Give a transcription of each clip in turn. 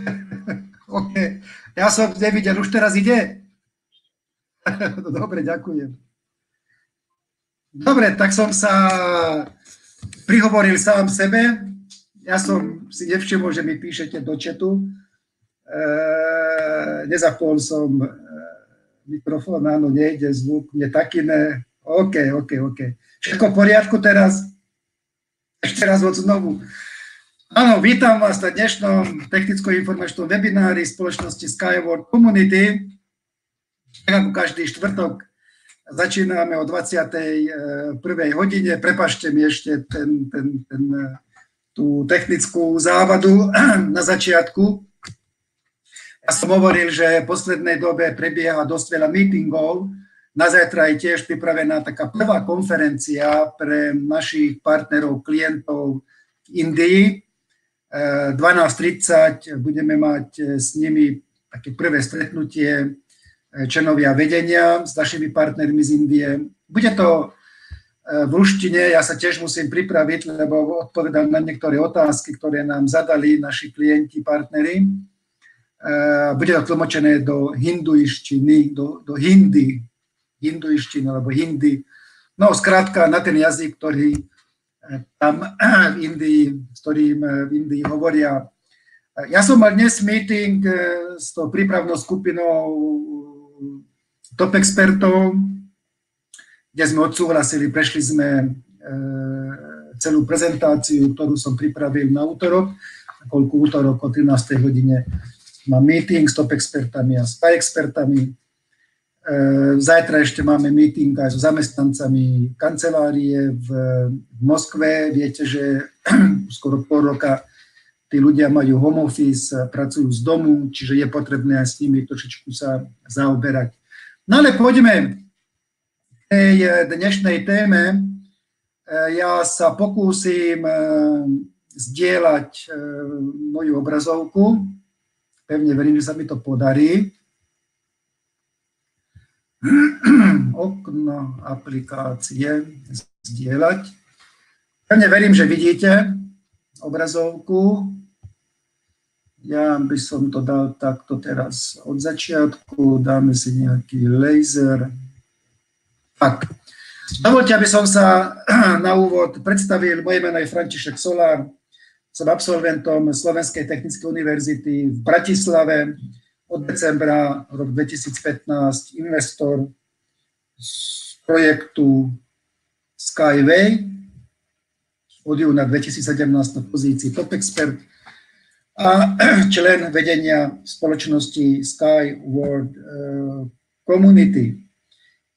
OK. Ja som nevidel, už teraz ide? Dobre, ďakujem. Dobre, tak som sa prihovoril sám sebe. Ja som si nevšimol, že mi píšete do četu. E, nezapol som e, mikrofón, áno, nejde zvuk, mne taký ne. OK, OK, OK. Všetko v poriadku teraz? Ešte raz od znovu. Áno, vítam vás na dnešnom technicko-informačnom webinári spoločnosti Skyward Community. Tak ako každý štvrtok začíname o 21. hodine. Prepašte mi ešte ten, ten, ten, tú technickú závadu na začiatku. Ja som hovoril, že v poslednej dobe prebieha dosť veľa meetingov. Na zajtra je tiež pripravená taká prvá konferencia pre našich partnerov, klientov v Indii 12.30 budeme mať e, s nimi také prvé stretnutie e, členovia vedenia s našimi partnermi z Indie. Bude to v ruštine, ja sa tiež musím pripraviť, lebo odpovedám na niektoré otázky, ktoré nám zadali naši klienti, partneri. Bude to tlmočené do hinduištiny, do, do hindi, hinduištiny alebo hindi. No, skrátka na ten jazyk, ktorý tam v Indii, s ktorým eh, v Indii hovoria. Ja som mal dnes meeting eh, s tou prípravnou skupinou top expertov, kde sme odsúhlasili, prešli sme eh, celú prezentáciu, ktorú som pripravil na útorok, koľko útorok o 13. hodine mám meeting s top expertami a s expertami. E, zajtra ešte máme meeting aj so zamestnancami kancelárie v, Moskve. Viete, že skoro pol roka tí ľudia majú home office, pracujú z domu, čiže je potrebné aj s nimi trošičku sa zaoberať. No ale poďme k tej dnešnej téme. E, ja sa pokúsim e, zdieľať moju obrazovku. Pevne verím, že sa mi to podarí. okno aplikácie zdieľať. Pevne verím, že vidíte obrazovku. Ja by som to dal takto teraz od začiatku. Dáme si nejaký laser. Tak. Dovolte, aby som sa na úvod predstavil. Moje meno je František Solár. Som absolventom Slovenskej technickej univerzity v Bratislave od decembra rok 2015 investor z projektu Skyway, od júna 2017 na pozícii top expert a člen vedenia spoločnosti Sky World eh, Community.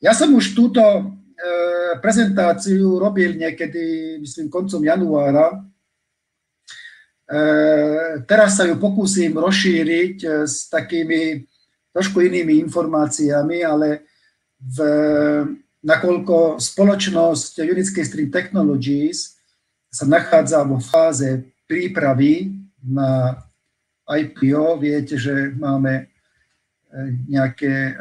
Ja som už túto eh, prezentáciu robil niekedy, myslím, koncom januára teraz sa ju pokúsim rozšíriť e, s takými trošku inými informáciami, ale v, nakoľko spoločnosť Unique Stream Technologies sa nachádza vo fáze prípravy na IPO, viete, že máme e, nejaké,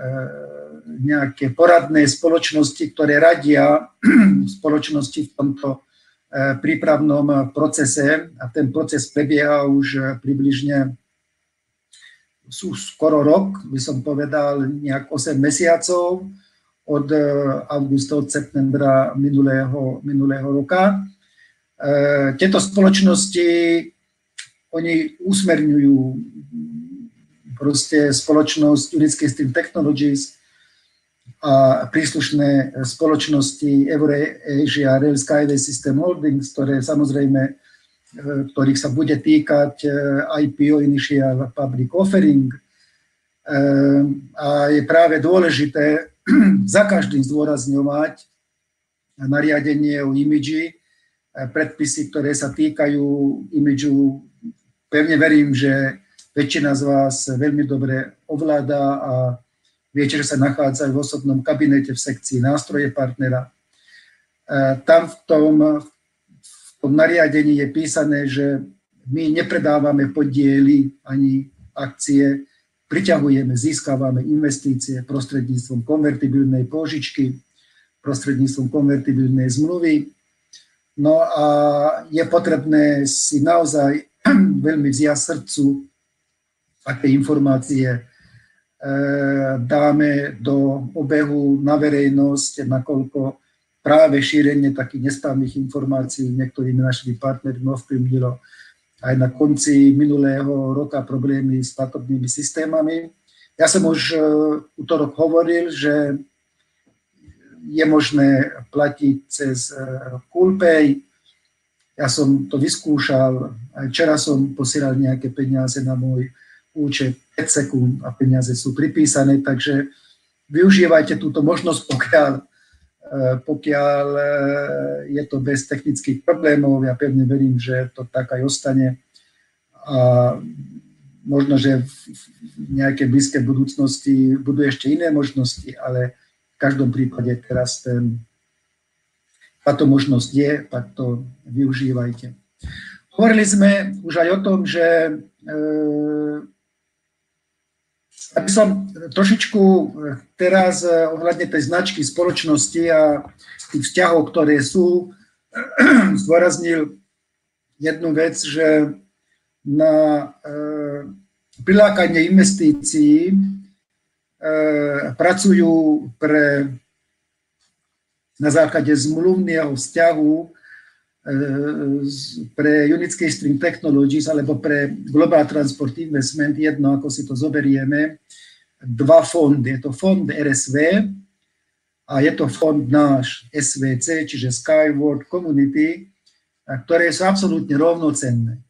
nejaké poradné spoločnosti, ktoré radia spoločnosti v tomto E, prípravnom procese a ten proces prebieha už približne sú skoro rok, by som povedal nejak 8 mesiacov od e, augusta, od septembra minulého, minulého roka. E, tieto spoločnosti, oni usmerňujú proste spoločnosť Unique Stream Technologies a príslušné spoločnosti Eurasia Rail Skyway System Holdings, ktoré samozrejme, e, ktorých sa bude týkať e, IPO Initial Public Offering. E, a je práve dôležité za každým zdôrazňovať nariadenie o imidži, predpisy, ktoré sa týkajú imidžu. Pevne verím, že väčšina z vás veľmi dobre ovláda a Viete, že sa nachádzajú v osobnom kabinete v sekcii nástroje partnera. E, tam v tom, v tom nariadení je písané, že my nepredávame podiely ani akcie, priťahujeme, získavame investície prostredníctvom konvertibilnej pôžičky, prostredníctvom konvertibilnej zmluvy. No a je potrebné si naozaj veľmi vziať srdcu aké informácie dáme do obehu na verejnosť, nakoľko práve šírenie takých nesprávnych informácií niektorými našimi partnermi ovplyvnilo aj na konci minulého roka problémy s platobnými systémami. Ja som už útorok hovoril, že je možné platiť cez Coolpay, ja som to vyskúšal, aj včera som posielal nejaké peniaze na môj účet 5 sekúnd a peniaze sú pripísané, takže využívajte túto možnosť, pokiaľ, eh, pokiaľ eh, je to bez technických problémov. Ja pevne verím, že to tak aj ostane. A možno, že v nejakej blízkej budúcnosti budú ešte iné možnosti, ale v každom prípade teraz ten táto možnosť je, tak to využívajte. Hovorili sme už aj o tom, že e, aby som trošičku teraz ohľadne tej značky spoločnosti a tých vzťahov, ktoré sú, zdôraznil jednu vec, že na e, prilákanie investícií e, pracujú pre na základe zmluvného vzťahu e, pre Unique Stream Technologies alebo pre Global Transport Investment, jedno ako si to zoberieme, dva fondy. Je to fond RSV a je to fond náš SVC, čiže Skyward Community, ktoré sú absolútne rovnocenné.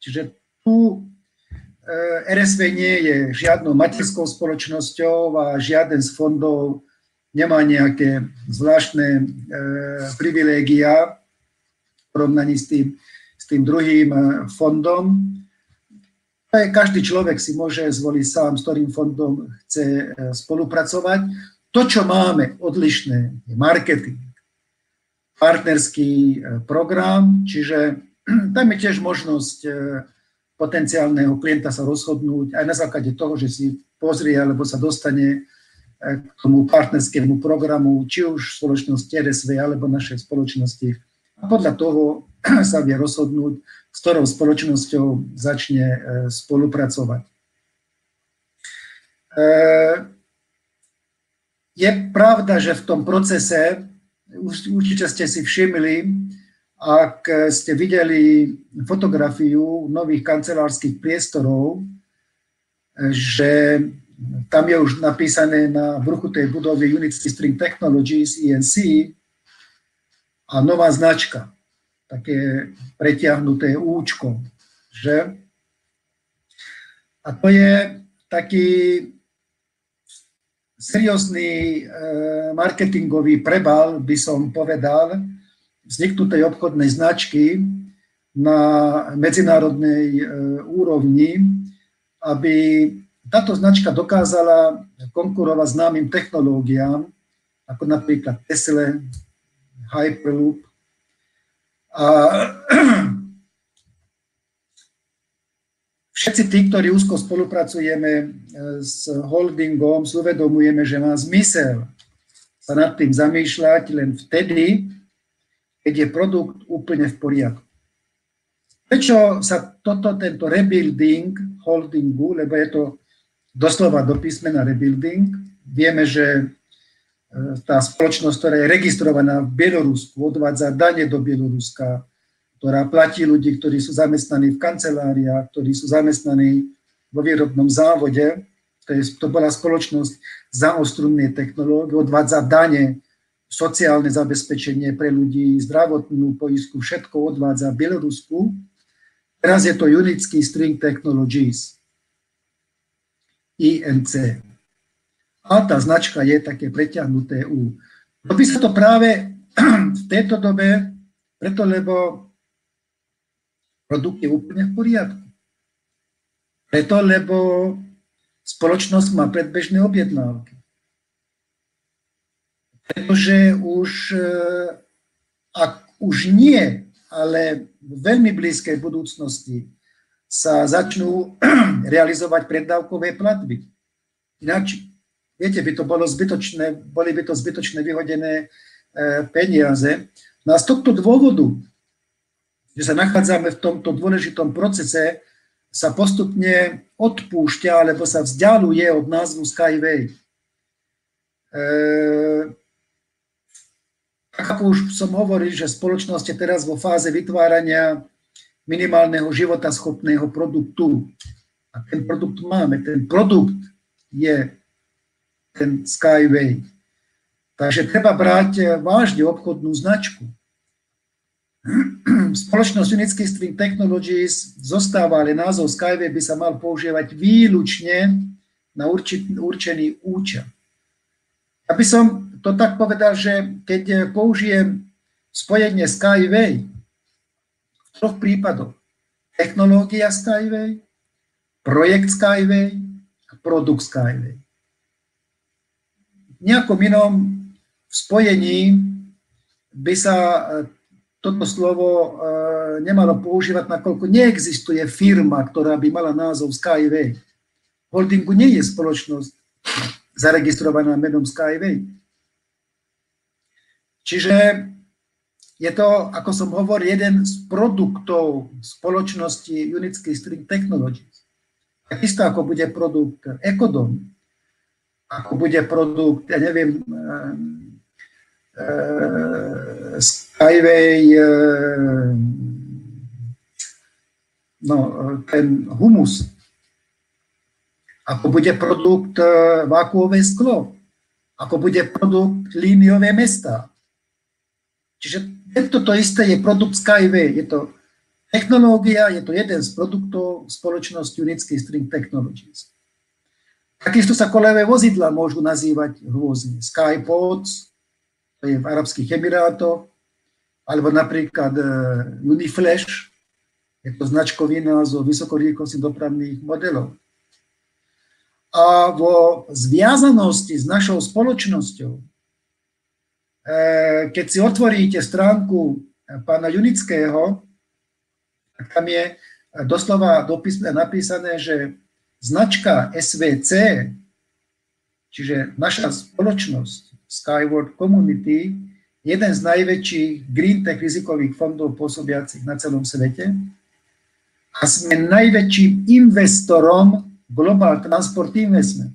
Čiže tu e, RSV nie je žiadnou materskou spoločnosťou a žiaden z fondov nemá nejaké zvláštne e, privilégia porovnaní s tým, s tým druhým e, fondom. Každý človek si môže zvoliť sám, s ktorým fondom chce e, spolupracovať. To, čo máme odlišné, je marketing, partnerský e, program, čiže tam je tiež možnosť potenciálneho klienta sa rozhodnúť aj na základe toho, že si pozrie alebo sa dostane k tomu partnerskému programu, či už spoločnosti RSV alebo našej spoločnosti. A podľa toho sa vie rozhodnúť, s ktorou spoločnosťou začne e, spolupracovať. E, je pravda, že v tom procese, určite ste si všimli, ak ste videli fotografiu nových kancelárskych priestorov, e, že tam je už napísané na vrchu tej budovy Unity String Technologies, ENC, a nová značka, také pretiahnuté účko, že? A to je taký seriózny e, marketingový prebal, by som povedal, vzniknutej obchodnej značky na medzinárodnej e, úrovni, aby táto značka dokázala konkurovať známym technológiám, ako napríklad Tesla, Hyperloop. A všetci tí, ktorí úzko spolupracujeme e, s holdingom, si že má zmysel sa nad tým zamýšľať len vtedy, keď je produkt úplne v poriadku. Prečo sa toto, tento rebuilding holdingu, lebo je to doslova do písmena rebuilding. Vieme, že tá spoločnosť, ktorá je registrovaná v Bielorusku, odvádza dane do Bieloruska, ktorá platí ľudí, ktorí sú zamestnaní v kanceláriách, ktorí sú zamestnaní vo výrobnom závode. To, je, to bola spoločnosť za ostrunné technológie, odvádza dane, sociálne zabezpečenie pre ľudí, zdravotnú poistku, všetko odvádza v Bielorusku. Teraz je to Unický String Technologies. INC. A tá značka je také preťahnuté U. Robí sa to práve v tejto dobe, preto lebo produkt je úplne v poriadku. Preto lebo spoločnosť má predbežné objednávky. Pretože už, e, ak už nie, ale v veľmi blízkej budúcnosti sa začnú realizovať preddávkové platby. Ináč, viete, by to bolo zbytočné, boli by to zbytočné vyhodené e, peniaze. No z tohto dôvodu, že sa nachádzame v tomto dôležitom procese sa postupne odpúšťa alebo sa vzdialuje od názvu Skyway. E, ako už som hovoril, že spoločnosť je teraz vo fáze vytvárania minimálneho životaschopného produktu. A ten produkt máme. Ten produkt je ten Skyway. Takže treba brať vážne obchodnú značku. Spoločnosť Unický String Technologies zostáva, ale názov Skyway by sa mal používať výlučne na určený účel. Aby som to tak povedal, že keď použijem spojenie Skyway v troch prípadoch, technológia Skyway, projekt Skyway a produkt Skyway. Nejakom inom spojení by sa toto slovo e, nemalo používať, nakoľko neexistuje firma, ktorá by mala názov Skyway. Holdingu nie je spoločnosť zaregistrovaná menom Skyway. Čiže je to, ako som hovoril, jeden z produktov spoločnosti Unitsky String Technologies. Takisto ako bude produkt Ecodom, ako bude produkt, ja neviem, Eh, Skyway, eh, no, ten humus, ako bude produkt eh, vákuové sklo, ako bude produkt líniové mesta. Čiže toto isté je produkt Skyway, je to technológia, je to jeden z produktov spoločnosti Unitsky String Technologies. Takisto sa kolejové vozidla môžu nazývať rôzne. Skypods, to je v Arabských Emirátoch, alebo napríklad e, Uniflash, je to značkovina zo vysokorýchlostných dopravných modelov. A vo zviazanosti s našou spoločnosťou, e, keď si otvoríte stránku pána Junického, tak tam je doslova napísané, že značka SVC, čiže naša spoločnosť, Skyward Community, jeden z najväčších green tech rizikových fondov pôsobiacich na celom svete a sme najväčším investorom Global Transport Investment.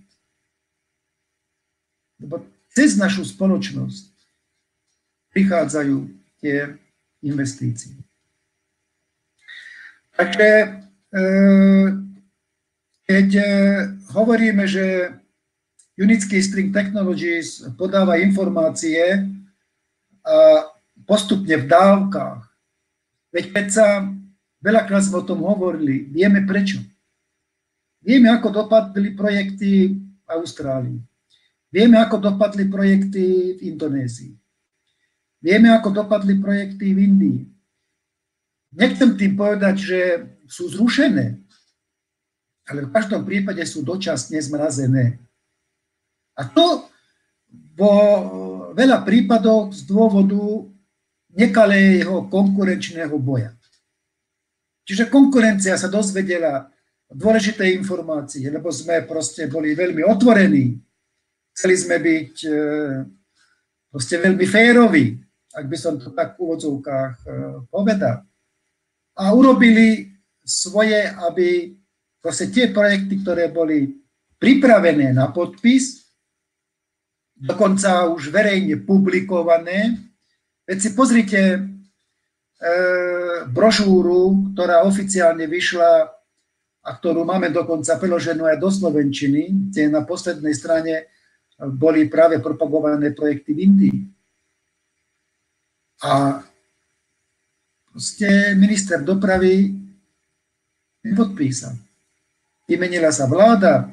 Lebo cez našu spoločnosť prichádzajú tie investície. Takže e, keď e, hovoríme, že Unický String Technologies podáva informácie a postupne v dávkach. Veď keď sa, veľakrát sme o tom hovorili, vieme prečo. Vieme, ako dopadli projekty v Austrálii. Vieme, ako dopadli projekty v Indonézii. Vieme, ako dopadli projekty v Indii. Nechcem tým povedať, že sú zrušené, ale v každom prípade sú dočasne zmrazené. A to vo veľa prípadoch z dôvodu nekalého konkurenčného boja. Čiže konkurencia sa dozvedela dôležité informácie, lebo sme proste boli veľmi otvorení. Chceli sme byť e, proste veľmi féroví, ak by som to tak v úvodzovkách e, povedal. A urobili svoje, aby proste tie projekty, ktoré boli pripravené na podpis, dokonca už verejne publikované. Veď si pozrite e, brožúru, ktorá oficiálne vyšla a ktorú máme dokonca preloženú aj do Slovenčiny, kde na poslednej strane boli práve propagované projekty v Indii. A proste minister dopravy nepodpísal. Vymenila sa vláda,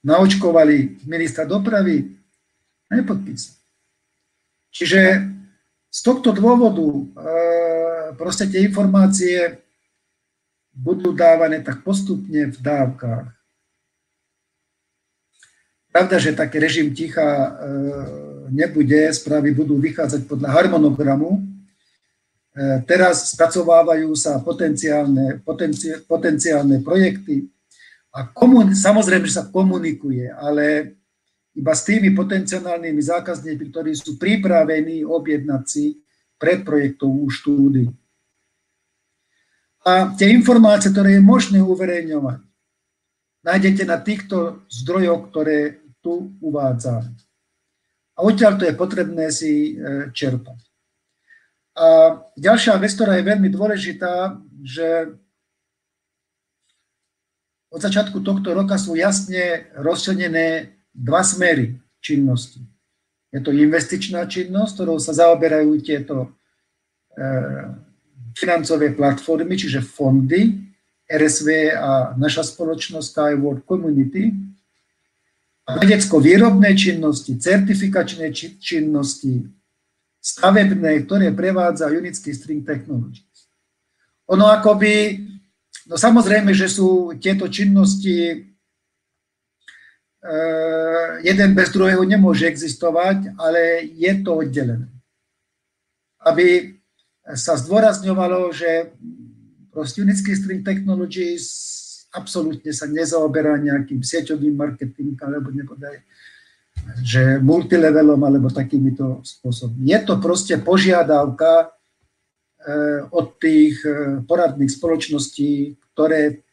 naočkovali ministra dopravy, nepodpísal. Čiže z tohto dôvodu e, proste tie informácie budú dávané tak postupne v dávkach. Pravda, že taký režim ticha e, nebude, správy budú vychádzať podľa harmonogramu. E, teraz spracovávajú sa potenciálne, potenci, potenciálne projekty a komun, samozrejme, že sa komunikuje, ale iba s tými potenciálnymi zákazníkmi, ktorí sú pripravení objednať si predprojektovú štúdiu. A tie informácie, ktoré je možné uverejňovať, nájdete na týchto zdrojoch, ktoré tu uvádzam. A odtiaľ to je potrebné si e, čerpať. A ďalšia vec, ktorá je veľmi dôležitá, že od začiatku tohto roka sú jasne rozčlenené dva smery činnosti. Je to investičná činnosť, ktorou sa zaoberajú tieto e, financové platformy, čiže fondy, RSV a naša spoločnosť Skyward Community. A vedecko-výrobné činnosti, certifikačné činnosti, stavebné, ktoré prevádza Unický String Technologies. Ono akoby, no samozrejme, že sú tieto činnosti Eh, jeden bez druhého nemôže existovať, ale je to oddelené. Aby sa zdôrazňovalo, že proste Unický String Technologies absolútne sa nezaoberá nejakým sieťovým marketingom alebo nepodaje, že multilevelom alebo takýmito spôsobmi. Je to proste požiadavka eh, od tých eh, poradných spoločností, ktoré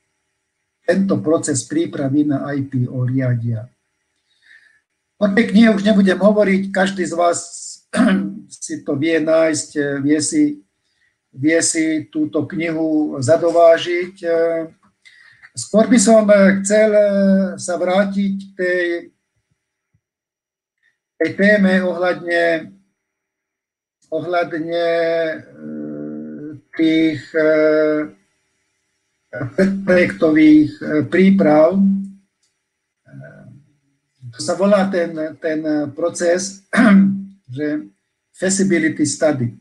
tento proces prípravy na IPO riadia. O tej knihe už nebudem hovoriť, každý z vás si to vie nájsť, vie si, vie si túto knihu zadovážiť. Skôr by som chcel sa vrátiť k tej, tej téme ohľadne, ohľadne eh, tých eh, predprojektových e, príprav. To sa volá ten, ten proces, že feasibility study.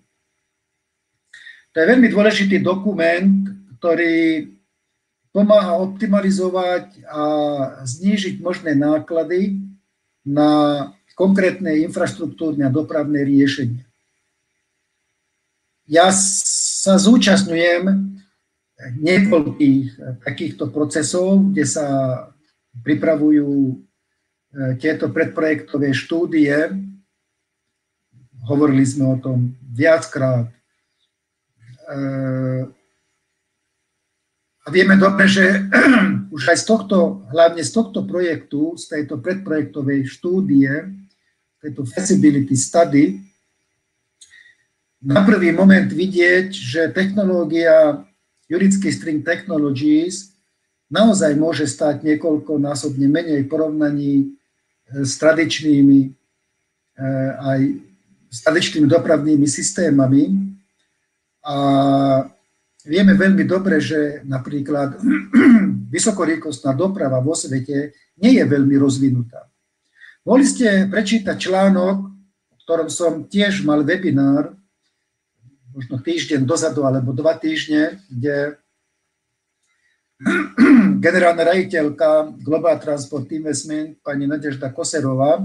To je veľmi dôležitý dokument, ktorý pomáha optimalizovať a znížiť možné náklady na konkrétne infraštruktúrne a dopravné riešenia. Ja sa zúčastňujem niekoľkých eh, takýchto procesov, kde sa pripravujú eh, tieto predprojektové štúdie. Hovorili sme o tom viackrát. Eh, a vieme dobre, že už aj z tohto, hlavne z tohto projektu, z tejto predprojektovej štúdie, tejto feasibility study, na prvý moment vidieť, že technológia Jurický String Technologies naozaj môže stať niekoľkonásobne menej v porovnaní e, s tradičnými e, aj s tradičnými dopravnými systémami. A vieme veľmi dobre, že napríklad vysokorýchlostná doprava vo svete nie je veľmi rozvinutá. Mohli ste prečítať článok, v ktorom som tiež mal webinár možno týždeň dozadu alebo dva týždne, kde generálna rejiteľka Global Transport Investment, pani Nadežda Koserová, e,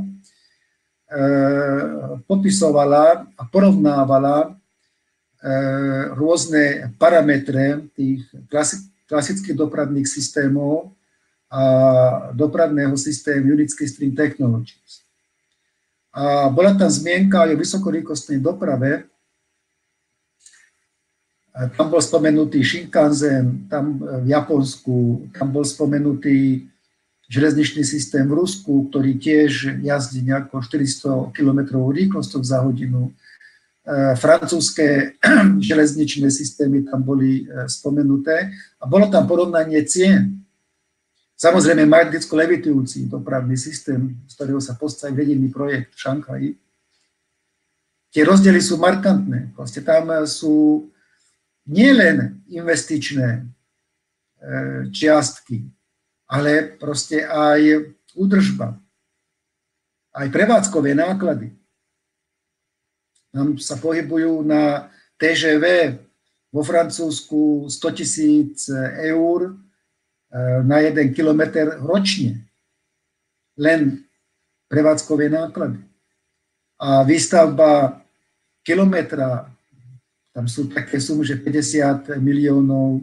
popisovala a porovnávala e, rôzne parametre tých klasických dopravných systémov dopravného systému Unický Stream Technologies. A bola tam zmienka aj o vysokorýchlostnej doprave, tam bol spomenutý Shinkansen, tam v Japonsku, tam bol spomenutý železničný systém v Rusku, ktorý tiež jazdí nejako 400 km rýchlosťou za hodinu. E, francúzske železničné systémy tam boli e, spomenuté a bolo tam porovnanie cien. Samozrejme magneticko levitujúci dopravný systém, z ktorého sa postaví vedený projekt v Šankaji. Tie rozdiely sú markantné. Vlastne tam sú nielen investičné e, čiastky, ale proste aj údržba, aj prevádzkové náklady. Tam sa pohybujú na TGV vo Francúzsku 100 tisíc eur na jeden kilometr ročne. Len prevádzkové náklady. A výstavba kilometra tam sú také sumy, že 50 miliónov e,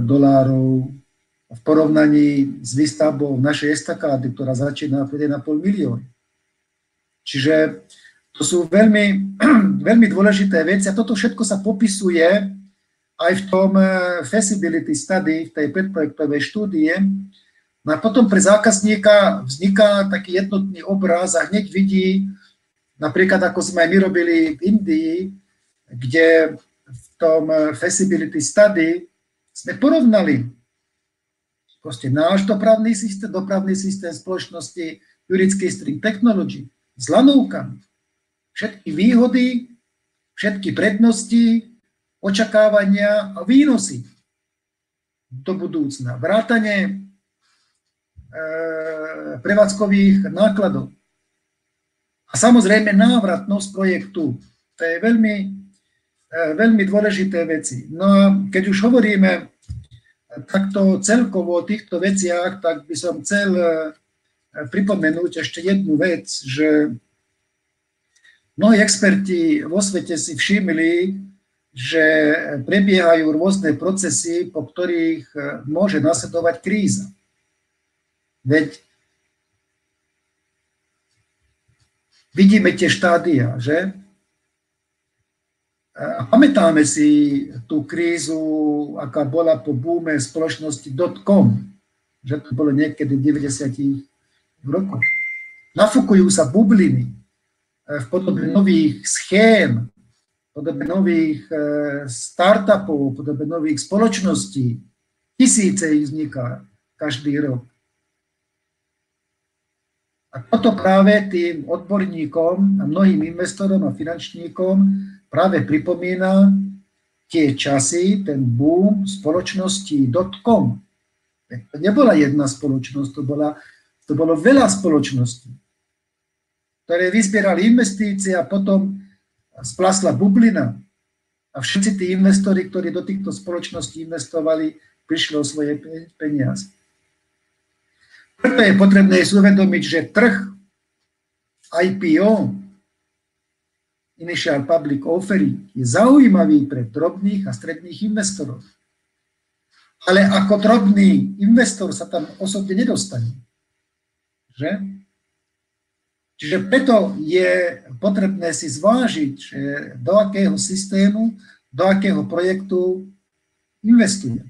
dolárov v porovnaní s výstavbou našej estakády, ktorá začína v 1,5 milión. Čiže to sú veľmi, veľmi dôležité veci a toto všetko sa popisuje aj v tom feasibility study, v tej predprojektovej štúdie, no a potom pre zákazníka vzniká taký jednotný obraz a hneď vidí, napríklad ako sme aj my robili v Indii, kde v tom feasibility study sme porovnali proste náš dopravný systém, dopravný systém spoločnosti Jurický String Technology s lanovkami. Všetky výhody, všetky prednosti, očakávania a výnosy do budúcna. Vrátanie e, prevádzkových nákladov. A samozrejme návratnosť projektu. To je veľmi, e, veľmi dôležité veci. No a keď už hovoríme takto celkovo o týchto veciach, tak by som chcel e, pripomenúť ešte jednu vec, že mnohí experti vo svete si všimli, že prebiehajú rôzne procesy, po ktorých e, môže nasledovať kríza. Veď vidíme tie štádia, že? A pamätáme si tú krízu, aká bola po búme spoločnosti .com, že to bolo niekedy v 90 rokoch. Nafúkujú sa bubliny eh, v podobe nových schém, podobe nových eh, startupov, podobe nových spoločností. Tisíce ich vzniká každý rok. A toto práve tým odborníkom a mnohým investorom a finančníkom práve pripomína tie časy, ten boom spoločnosti .com. To nebola jedna spoločnosť, to, bola, to bolo veľa spoločností, ktoré vyzbierali investície a potom splasla bublina a všetci tí investori, ktorí do týchto spoločností investovali, prišli o svoje peniaze. Preto je potrebné si uvedomiť, že trh IPO Initial Public Offering je zaujímavý pre drobných a stredných investorov. Ale ako drobný investor sa tam osobne nedostane. Že? Čiže preto je potrebné si zvážiť, do akého systému, do akého projektu investuje.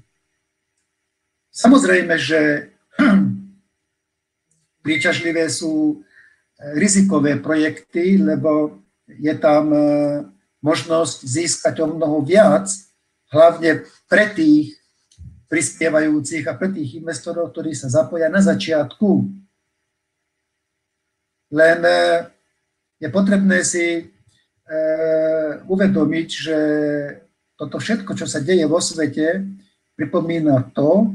Samozrejme, že príťažlivé sú rizikové projekty, lebo je tam e, možnosť získať o mnoho viac, hlavne pre tých prispievajúcich a pre tých investorov, ktorí sa zapoja na začiatku. Len e, je potrebné si e, uvedomiť, že toto všetko, čo sa deje vo svete, pripomína to,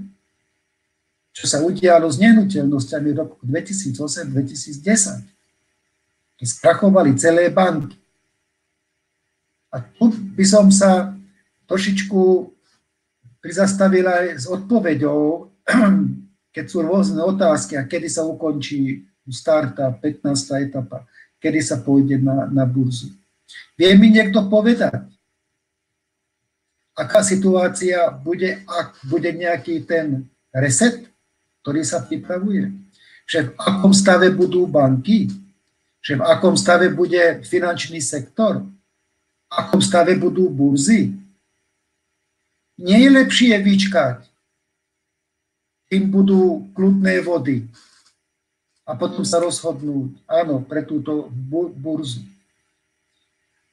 čo sa udialo s nehnuteľnosťami v roku 2008-2010 keď skrachovali celé banky. A tu by som sa trošičku prizastavil aj s odpoveďou, keď sú rôzne otázky a kedy sa ukončí startup, 15. etapa, kedy sa pôjde na, na burzu. Vie mi niekto povedať, aká situácia bude, ak bude nejaký ten reset, ktorý sa pripravuje? Že v akom stave budú banky? že v akom stave bude finančný sektor, v akom stave budú burzy. Nie je lepšie vyčkať, kým budú kľudné vody a potom sa rozhodnúť, áno, pre túto burzu.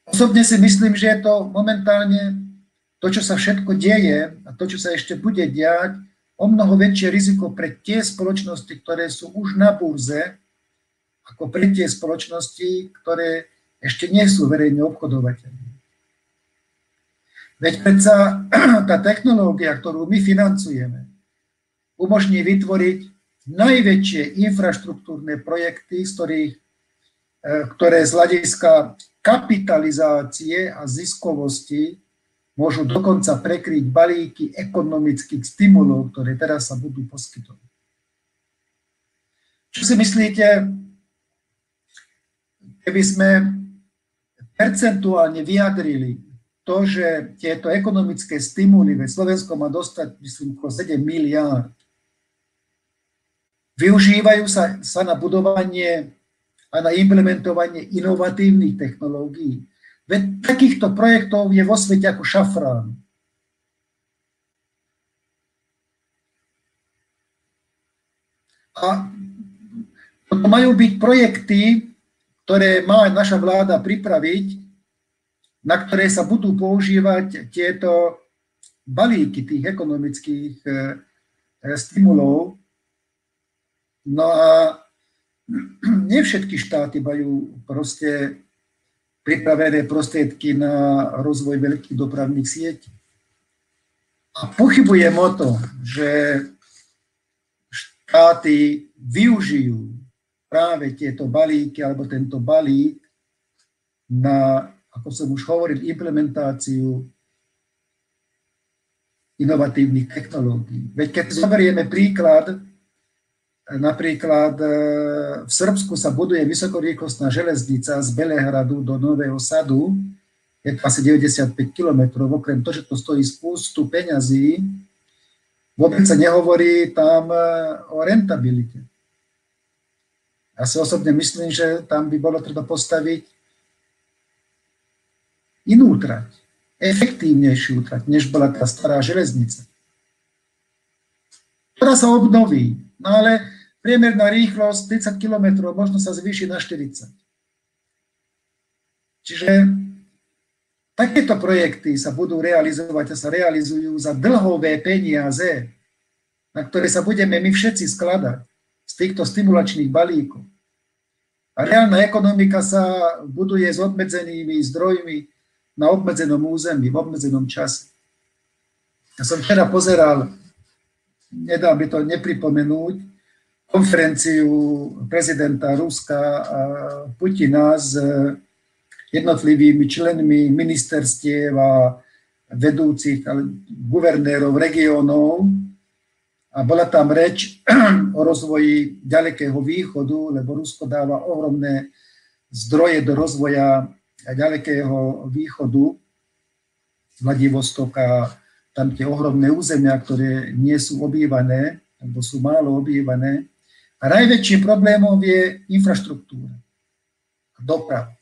Osobne si myslím, že je to momentálne to, čo sa všetko deje a to, čo sa ešte bude diať, o mnoho väčšie riziko pre tie spoločnosti, ktoré sú už na burze, ako pre tie spoločnosti, ktoré ešte nie sú verejne obchodovateľné. Veď predsa tá technológia, ktorú my financujeme, umožní vytvoriť najväčšie infraštruktúrne projekty, z ktorých, e, ktoré z hľadiska kapitalizácie a ziskovosti môžu dokonca prekryť balíky ekonomických stimulov, ktoré teraz sa budú poskytovať. Čo si myslíte, keby sme percentuálne vyjadrili to, že tieto ekonomické stimuly, veď Slovensko má dostať, myslím, 7 miliárd, Využívajú sa, sa na budovanie a na implementovanie inovatívnych technológií. Veď takýchto projektov je vo svete ako šafrán. A to majú byť projekty, ktoré má naša vláda pripraviť, na ktoré sa budú používať tieto balíky tých ekonomických eh, stimulov, No a nie všetky štáty majú proste pripravené prostriedky na rozvoj veľkých dopravných sietí. A pochybujem o tom, že štáty využijú práve tieto balíky alebo tento balík na, ako som už hovoril, implementáciu inovatívnych technológií. Veď keď zoberieme príklad, napríklad e, v Srbsku sa buduje vysokorýchlostná železnica z Belehradu do Nového Sadu, je to asi 95 km, okrem toho, že to stojí spústu peňazí, vôbec sa nehovorí tam e, o rentabilite. Ja si osobne myslím, že tam by bolo treba postaviť inú trať, efektívnejšiu trať, než bola tá stará železnica. Ktorá sa obnoví, no ale priemerná rýchlosť 30 km možno sa zvýši na 40. Čiže Takéto projekty sa budú realizovať a sa realizujú za dlhové peniaze, na ktoré sa budeme my všetci skladať z týchto stimulačných balíkov. A reálna ekonomika sa buduje s obmedzenými zdrojmi na obmedzenom území, v obmedzenom čase. Ja som včera pozeral, nedá mi to nepripomenúť, konferenciu prezidenta Ruska Putina z jednotlivými členmi ministerstiev a vedúcich guvernérov regiónov a bola tam reč o rozvoji ďalekého východu, lebo Rusko dáva ohromné zdroje do rozvoja ďalekého východu, Vladivostoka, tam tie ohromné územia, ktoré nie sú obývané, alebo sú málo obývané. A najväčším problémom je infraštruktúra, doprava.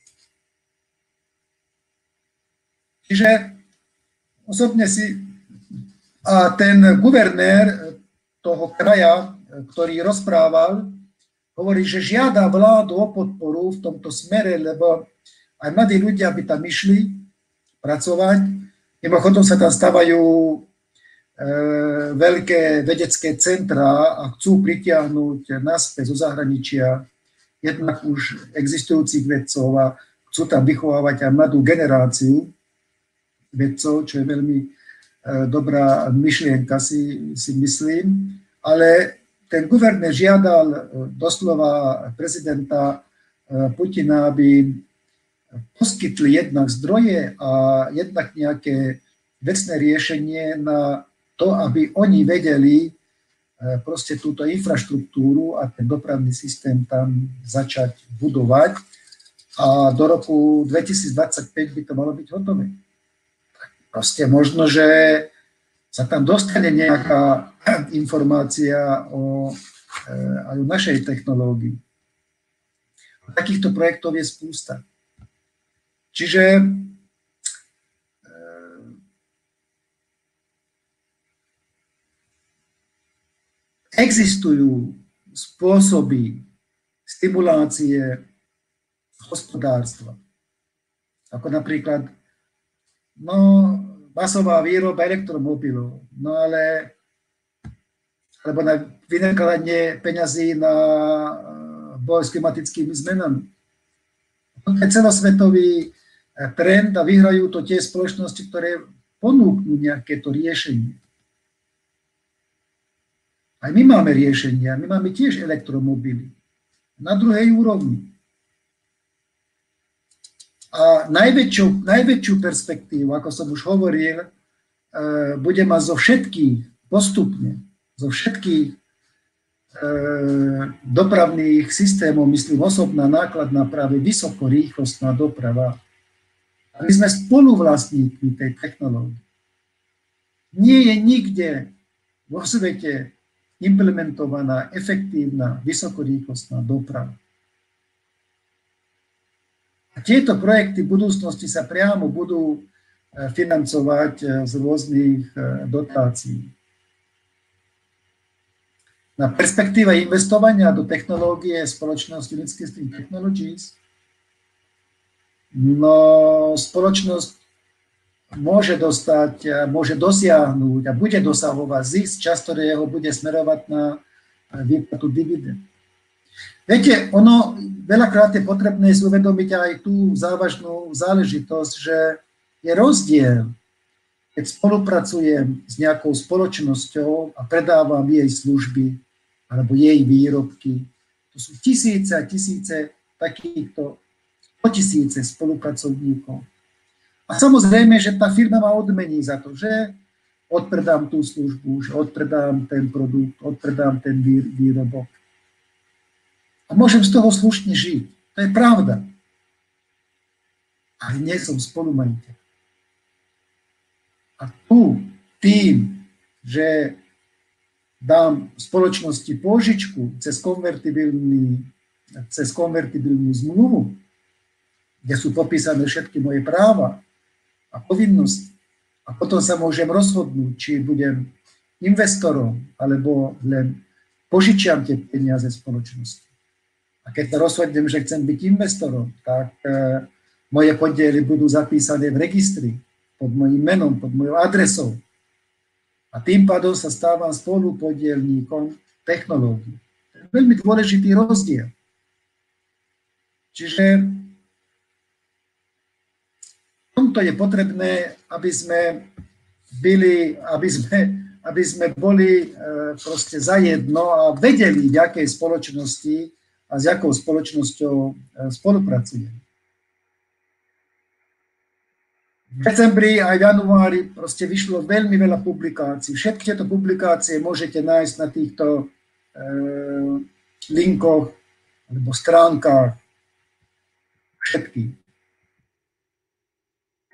Čiže osobne si a ten guvernér toho kraja, ktorý rozprával, hovorí, že žiada vládu o podporu v tomto smere, lebo aj mladí ľudia by tam išli pracovať. Mimochodom sa tam stavajú e, veľké vedecké centrá a chcú pritiahnuť naspäť zo zahraničia jednak už existujúcich vedcov a chcú tam vychovávať aj mladú generáciu vedcov, čo je veľmi e, dobrá myšlienka, si, si myslím. Ale ten guvernér žiadal e, doslova prezidenta Putina, aby poskytli jednak zdroje a jednak nejaké vecné riešenie na to, aby oni vedeli proste túto infraštruktúru a ten dopravný systém tam začať budovať. A do roku 2025 by to malo byť hotové. Proste možno, že sa tam dostane nejaká informácia o, e, aj o našej technológii. Takýchto projektov je spústa. Čiže existujú spôsoby stimulácie hospodárstva. Ako napríklad no, masová výroba elektromobilov, no ale alebo na vynakladanie peňazí na eh, boj s klimatickými zmenami. To je celosvetový eh, trend a vyhrajú to tie spoločnosti, ktoré ponúknú nejaké to riešenie. Aj my máme riešenia, my máme tiež elektromobily na druhej úrovni. A najväčšiu, najväčšiu perspektívu, ako som už hovoril, e, bude mať zo všetkých, postupne, zo všetkých e, dopravných systémov, myslím osobná nákladná práve vysokorýchlostná doprava. A my sme spoluvlastníkmi tej technológie. Nie je nikde vo svete implementovaná efektívna vysokorýchlostná doprava. A tieto projekty v budúcnosti sa priamo budú e, financovať e, z rôznych e, dotácií. na perspektíve investovania do technológie spoločnosti Stream Technologies, no spoločnosť môže dostať, môže dosiahnuť a bude dosahovať zisk, čas, ktorý jeho bude smerovať na výplatu dividend. Viete, ono veľakrát je potrebné si uvedomiť aj tú závažnú záležitosť, že je rozdiel, keď spolupracujem s nejakou spoločnosťou a predávam jej služby alebo jej výrobky. To sú tisíce a tisíce takýchto, tisíce spolupracovníkov. A samozrejme, že tá firma ma odmení za to, že odpredám tú službu, že odpredám ten produkt, odpredám ten výrobok a môžem z toho slušne žiť. To je pravda. Ale nie som spolumajiteľ. A tu tým, že dám spoločnosti pôžičku cez konvertibilný, cez konvertibilnú zmluvu, kde sú popísané všetky moje práva a povinnosti. A potom sa môžem rozhodnúť, či budem investorom, alebo len požičiam tie peniaze spoločnosti. A keď sa rozhodnem, že chcem byť investorom, tak e, moje podiely budú zapísané v registri pod mojim menom, pod mojou adresou. A tým pádom sa stávam spolupodielníkom technológií. To je veľmi dôležitý rozdiel. Čiže tomto je potrebné, aby sme byli, aby sme, aby sme boli e, proste zajedno a vedeli, v akej spoločnosti a s jakou spoločnosťou e, spolupracujem. V decembri aj v januári proste vyšlo veľmi veľa publikácií. Všetky tieto publikácie môžete nájsť na týchto e, linkoch alebo stránkach. Všetky.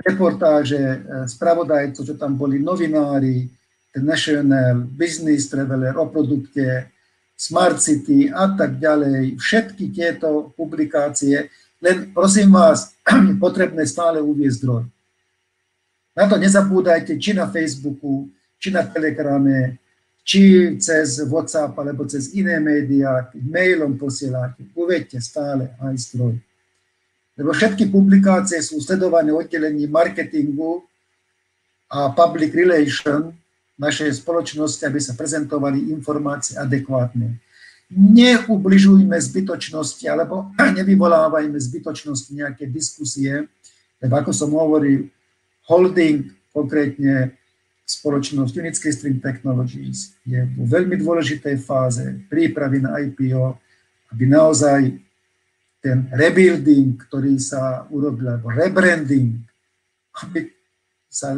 Reportáže, e, spravodajcov, čo tam boli, novinári, National, Business Traveler o produkte, Smart City a tak ďalej. Všetky tieto publikácie, len prosím vás, potrebné stále uviezť zdroj. Na to nezabúdajte, či na Facebooku, či na Telegrame, či cez WhatsApp alebo cez iné médiá, mailom posielate, uvedte stále aj zdroj. Lebo všetky publikácie sú sledované oddelení marketingu a public relation našej spoločnosti, aby sa prezentovali informácie adekvátne. Neubližujme zbytočnosti, alebo nevyvolávajme zbytočnosti nejaké diskusie, lebo ako som hovoril, holding, konkrétne spoločnosť Unique Stream Technologies je vo veľmi dôležitej fáze prípravy na IPO, aby naozaj ten rebuilding, ktorý sa urobil, alebo rebranding, aby sa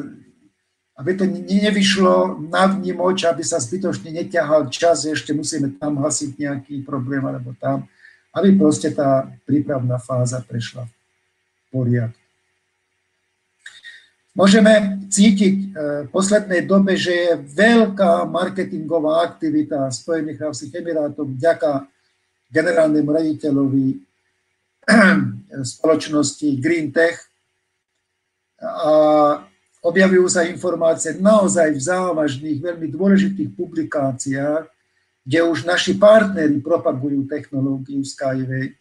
aby to nevyšlo na vnímoč, aby sa zbytočne neťahal čas, ešte musíme tam hasiť nejaký problém alebo tam, aby proste tá prípravná fáza prešla v poriadku. Môžeme cítiť e, v poslednej dobe, že je veľká marketingová aktivita Spojených Arabských Emirátov vďaka generálnemu raditeľovi spoločnosti Green Tech. A objavujú sa informácie naozaj v závažných, veľmi dôležitých publikáciách, kde už naši partneri propagujú technológiu Skyway,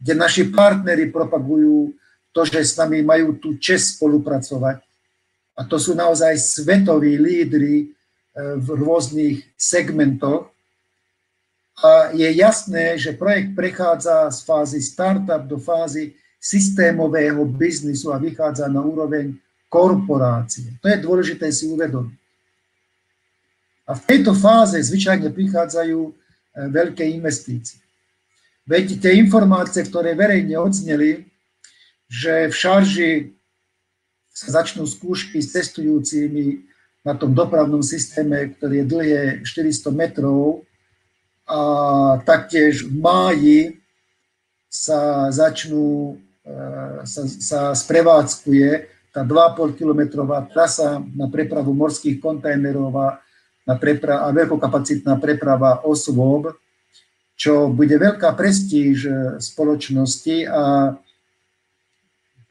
kde naši partneri propagujú to, že s nami majú tú čest spolupracovať. A to sú naozaj svetoví lídry e, v rôznych segmentoch. A je jasné, že projekt prechádza z fázy startup do fázy systémového biznisu a vychádza na úroveň korporácie. To je dôležité si uvedomiť. A v tejto fáze zvyčajne prichádzajú e, veľké investície. Veď tie informácie, ktoré verejne odzneli, že v Šarži sa začnú skúšky s testujúcimi na tom dopravnom systéme, ktorý je dlhé 400 metrov a taktiež v máji sa začnú, e, sa, sa sprevádzkuje tá 2,5 kilometrová trasa na prepravu morských kontajnerov a, na prepra- a veľkokapacitná preprava osôb, čo bude veľká prestíž spoločnosti a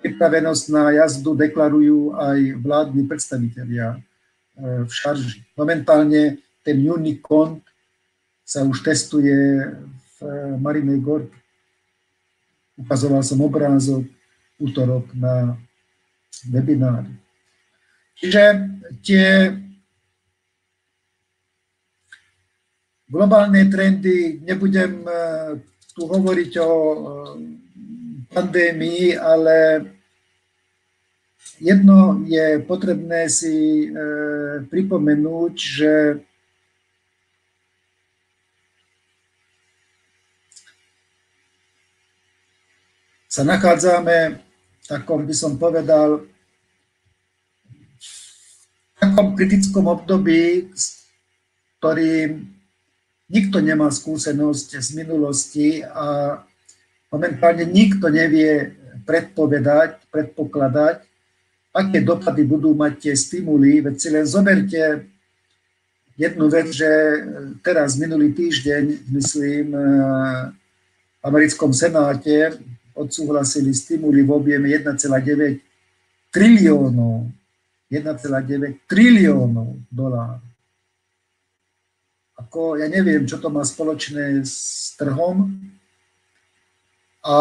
pripravenosť na jazdu deklarujú aj vládni predstavitelia e, v šarži. Momentálne ten Unicon sa už testuje v Marinej Gorky. Ukazoval som obrázok útorok na webinári. Čiže tie globálne trendy, nebudem eh, tu hovoriť o eh, pandémii, ale jedno je potrebné si eh, pripomenúť, že sa nachádzame v takom, by som povedal, v takom kritickom období, s ktorým nikto nemá skúsenosť z minulosti a momentálne nikto nevie predpovedať, predpokladať, aké dopady budú mať tie stimuly. Veď si len zoberte jednu vec, že teraz minulý týždeň, myslím, v americkom senáte odsúhlasili stimuly v objeme 1,9 triliónov, 1,9 triliónov dolárov. Ako, ja neviem, čo to má spoločné s trhom. A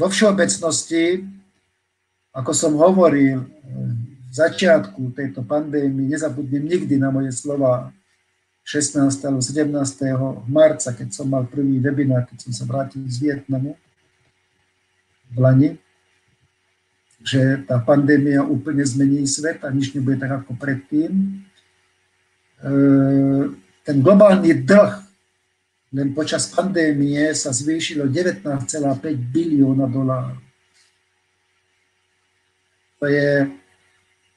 vo všeobecnosti, ako som hovoril, v začiatku tejto pandémie nezabudnem nikdy na moje slova 16. alebo 17. marca, keď som mal prvý webinár, keď som sa vrátil z Vietnamu v Lani, že tá pandémia úplne zmení svet a nič nebude tak ako predtým. E, ten globálny dlh len počas pandémie sa zvýšilo 19,5 bilióna dolárov. To je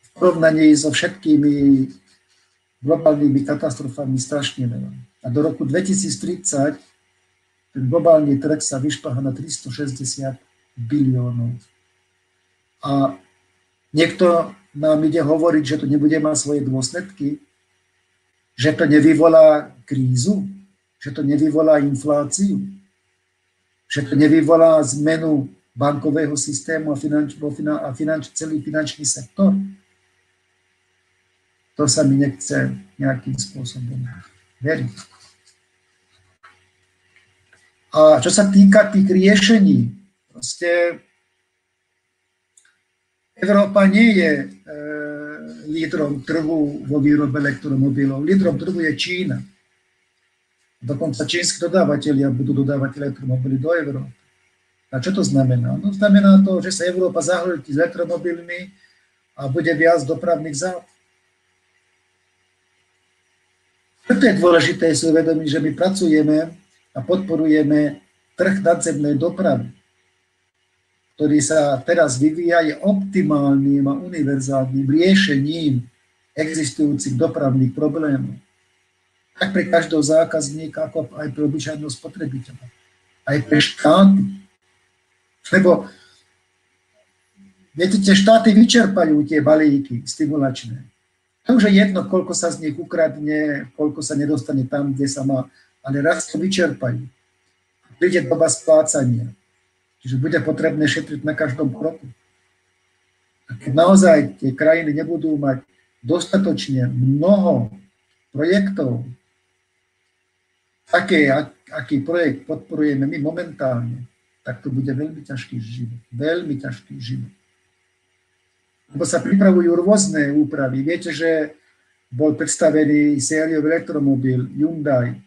v porovnaní so všetkými globálnymi katastrofami strašne veľa. A do roku 2030 ten globálny trh sa vyšpaha na 360 biliónov. A niekto nám ide hovoriť, že to nebude mať svoje dôsledky, že to nevyvolá krízu, že to nevyvolá infláciu, že to nevyvolá zmenu bankového systému a, finanč, a finanč, celý finančný sektor. To sa mi nechce nejakým spôsobom veriť. A čo sa týka tých riešení, proste Európa nie je e, lídrom trhu vo výrobe elektromobilov. Lídrom trhu je Čína. Dokonca čínsky dodávateľia budú dodávať elektromobily do Európy. A čo to znamená? No znamená to, že sa Európa zahltí s elektromobilmi a bude viac dopravných záv. Preto je dôležité si uvedomiť, že my pracujeme a podporujeme trh nadzemnej dopravy, ktorý sa teraz vyvíja, je optimálnym a univerzálnym riešením existujúcich dopravných problémov. Tak pre každého zákazníka, ako aj pre obyčajného spotrebiteľa. Aj pre štáty. Lebo viete, tie štáty vyčerpajú tie balíky stimulačné. To už je jedno, koľko sa z nich ukradne, koľko sa nedostane tam, kde sa má, ale raz to vyčerpajú. Príde doba splácania. Čiže bude potrebné šetriť na každom kroku. A keď naozaj tie krajiny nebudú mať dostatočne mnoho projektov, také, aký projekt podporujeme my momentálne, tak to bude veľmi ťažký život. Veľmi ťažký život lebo sa pripravujú rôzne úpravy. Viete, že bol predstavený sériový elektromobil Hyundai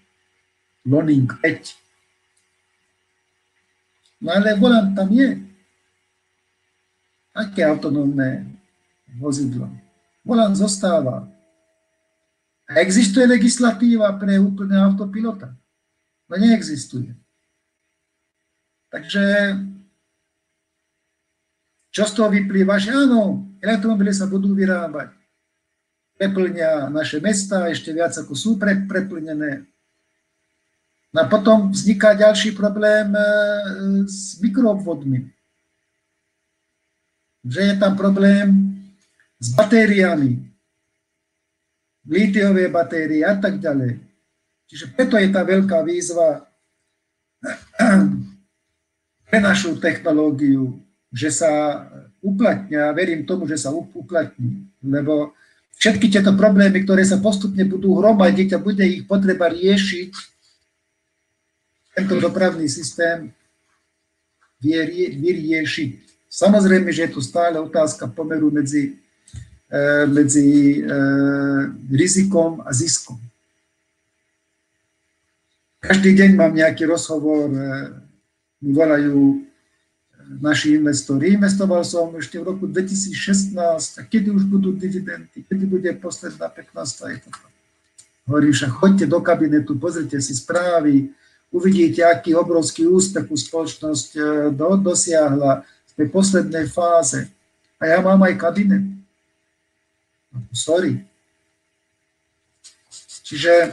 Loning 5. No ale volant tam je. Aké autonómne vozidlo? Volant zostáva. A existuje legislatíva pre úplne autopilota? No neexistuje. Takže čo z toho vyplýva? Že áno, elektromobily sa budú vyrábať. Preplňa naše mesta ešte viac ako sú pre, preplnené. No a potom vzniká ďalší problém e, s mikroobvodmi. Že je tam problém s batériami, lítiové batérie a tak ďalej. Čiže preto je tá veľká výzva pre našu technológiu, že sa uplatňa, verím tomu, že sa uplatní, lebo všetky tieto problémy, ktoré sa postupne budú hromadiť a bude ich potreba riešiť, tento dopravný systém vie vyriešiť. Samozrejme, že je tu stále otázka pomeru medzi, e, medzi e, rizikom a ziskom. Každý deň mám nejaký rozhovor, e, volajú naši investori. Investoval som ešte v roku 2016 a kedy už budú dividendy, kedy bude posledná 15. Je to Hovorím však, choďte do kabinetu, pozrite si správy, uvidíte, aký obrovský úspech spoločnosť e, do, dosiahla v tej poslednej fáze. A ja mám aj kabinet. Sorry. Čiže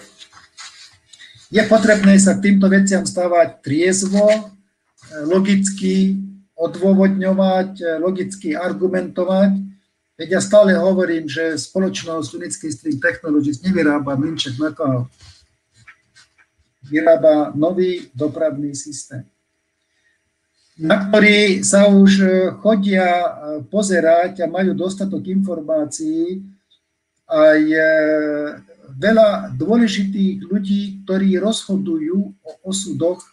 je potrebné sa k týmto veciam stávať triezvo, e, logicky, odôvodňovať, e, logicky argumentovať. Veď ja stále hovorím, že spoločnosť Unický Stream Technologies nevyrába minček na kávu. Vyrába nový dopravný systém, na ktorý sa už e, chodia e, pozerať a majú dostatok informácií aj veľa dôležitých ľudí, ktorí rozhodujú o osudoch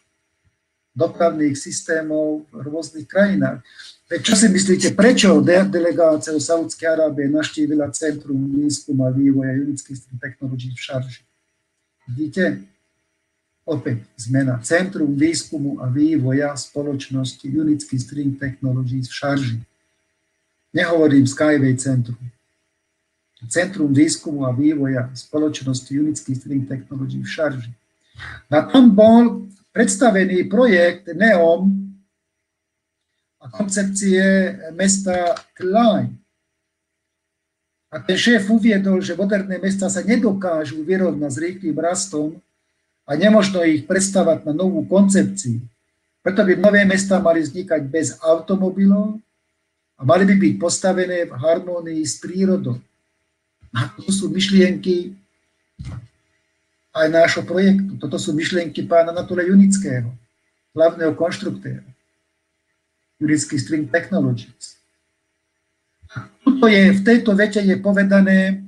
dopravných systémov v rôznych krajinách. Čo si myslíte, prečo delegácia Saudskej Arábie naštívila Centrum výskumu a vývoja Unických technológií v Šarži? Vidíte? Opäť zmena. Centrum výskumu a vývoja spoločnosti Unický String Technologies v Šarži. Nehovorím Skyway Centrum. Centrum výskumu a vývoja spoločnosti Unický String Technologies v Šarži. Na tom bol predstavený projekt NEOM a koncepcie mesta Klein. A ten šéf uviedol, že moderné mesta sa nedokážu vyrovnať s rýchlým rastom a nemožno ich predstavať na novú koncepciu. Preto by nové mesta mali vznikať bez automobilov a mali by byť postavené v harmónii s prírodou. A to sú myšlienky aj nášho projektu. Toto sú myšlienky pána Anatola Junického, hlavného konštruktéra. Jurický String Technologies. Tuto je, v tejto vete je povedané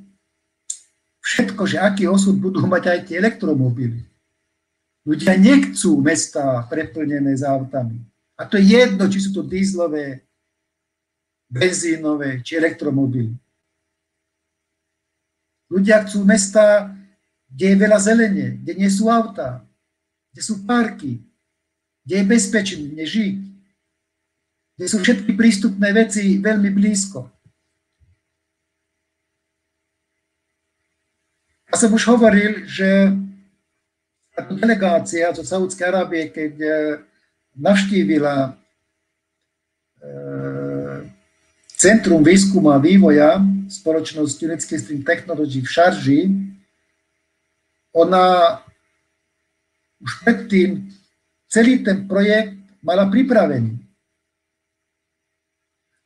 všetko, že aký osud budú mať aj tie elektromobily. Ľudia nechcú mesta preplnené s autami. A to je jedno, či sú to dízlové, benzínové, či elektromobily. Ľudia chcú mesta kde je veľa zelenie, kde nie sú autá, kde sú parky, kde je bezpečne žiť, kde sú všetky prístupné veci veľmi blízko. Ja som už hovoril, že táto delegácia zo Saudskej Arábie, keď e, navštívila e, Centrum výskumu a vývoja spoločnosti United Stream Technology v Šarži, ona už predtým celý ten projekt mala pripravený.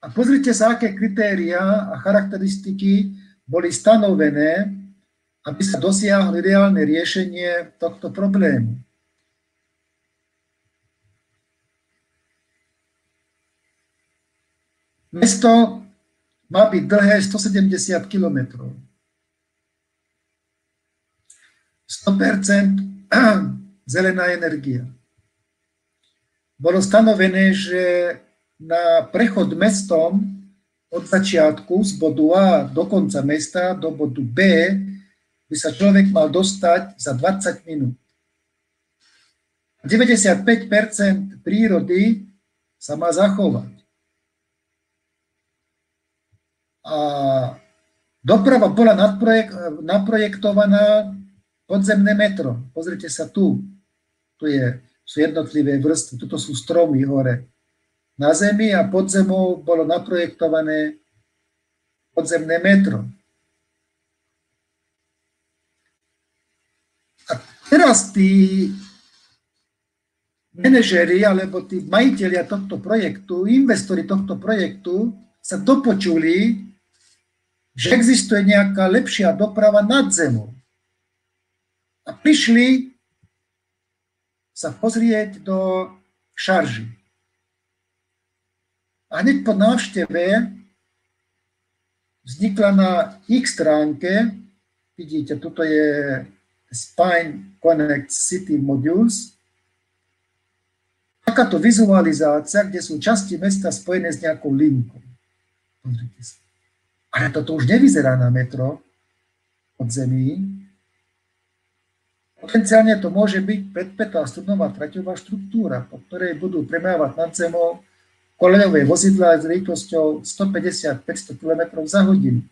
A pozrite sa, aké kritéria a charakteristiky boli stanovené, aby sa dosiahlo ideálne riešenie tohto problému. Mesto má byť dlhé 170 kilometrov. 100% zelená energia. Bolo stanovené, že na prechod mestom od začiatku z bodu A do konca mesta do bodu B by sa človek mal dostať za 20 minút. 95% prírody sa má zachovať. A doprava bola naprojektovaná Podzemné metro, pozrite sa tu. Tu je, sú jednotlivé vrstvy, tuto sú stromy hore. Na zemi a pod zemou bolo naprojektované podzemné metro. A teraz tí manažeri alebo tí majiteľia tohto projektu, investori tohto projektu sa dopočuli, že existuje nejaká lepšia doprava nad zemou a prišli sa pozrieť do šarží. A hneď po návšteve vznikla na ich stránke, vidíte, toto je Spine Connect City Modules, takáto vizualizácia, kde sú časti mesta spojené s nejakou linkou. Pozrite sa. Ale toto už nevyzerá na metro od zemí. Potenciálne to môže byť predpetá strunová traťová štruktúra, po ktorej budú premávať nad zemou kolejové vozidla s rýchlosťou 150-500 km za hodinu.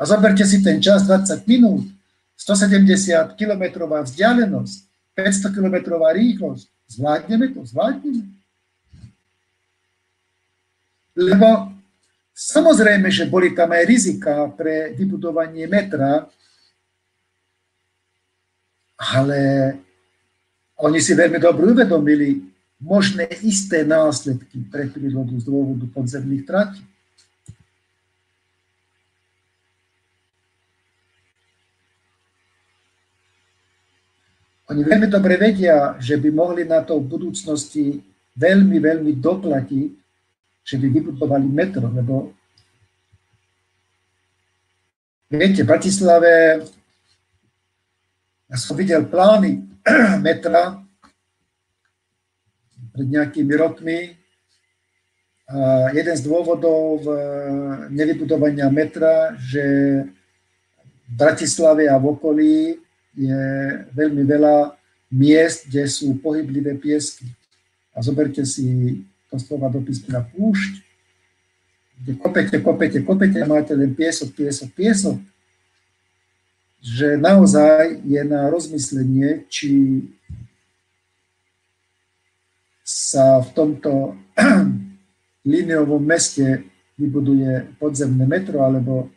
A zoberte si ten čas 20 minút, 170 km vzdialenosť, 500 km rýchlosť. Zvládneme to? Zvládneme. Lebo samozrejme, že boli tam aj rizika pre vybudovanie metra, ale oni si veľmi dobre uvedomili možné isté následky pre prírodu z dôvodu podzemných tratí. Oni veľmi dobre vedia, že by mohli na to v budúcnosti veľmi, veľmi doplatiť, že by vybudovali metro, lebo viete, v Bratislave ja som videl plány metra pred nejakými rokmi. A jeden z dôvodov nevybudovania metra, že v Bratislave a v okolí je veľmi veľa miest, kde sú pohyblivé piesky. A zoberte si to slova do písmena púšť, kde kopete, kopete, kopete máte len piesok, piesok, piesok. Že naozaj je na rozmyslenie, či sa v tomto líneovom meste vybuduje podzemné metro alebo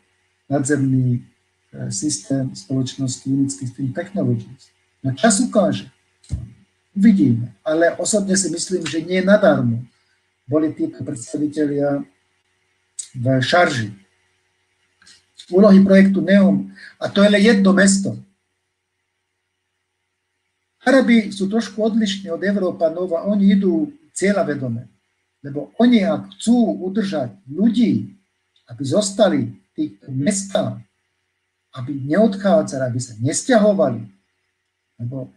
nadzemný E, systém spoločnosti Unity Stream Technologies. No čas ukáže. Uvidíme. Ale osobne si myslím, že nie nadarmo boli títo predstavitelia v šarži. Úlohy projektu NEOM, a to je len jedno mesto. Arabi sú trošku odlišní od Európa Nova, oni idú cieľavedome. Lebo oni, ak chcú udržať ľudí, aby zostali v týchto mestách, aby neodchádzali, aby sa nestiahovali. Lebo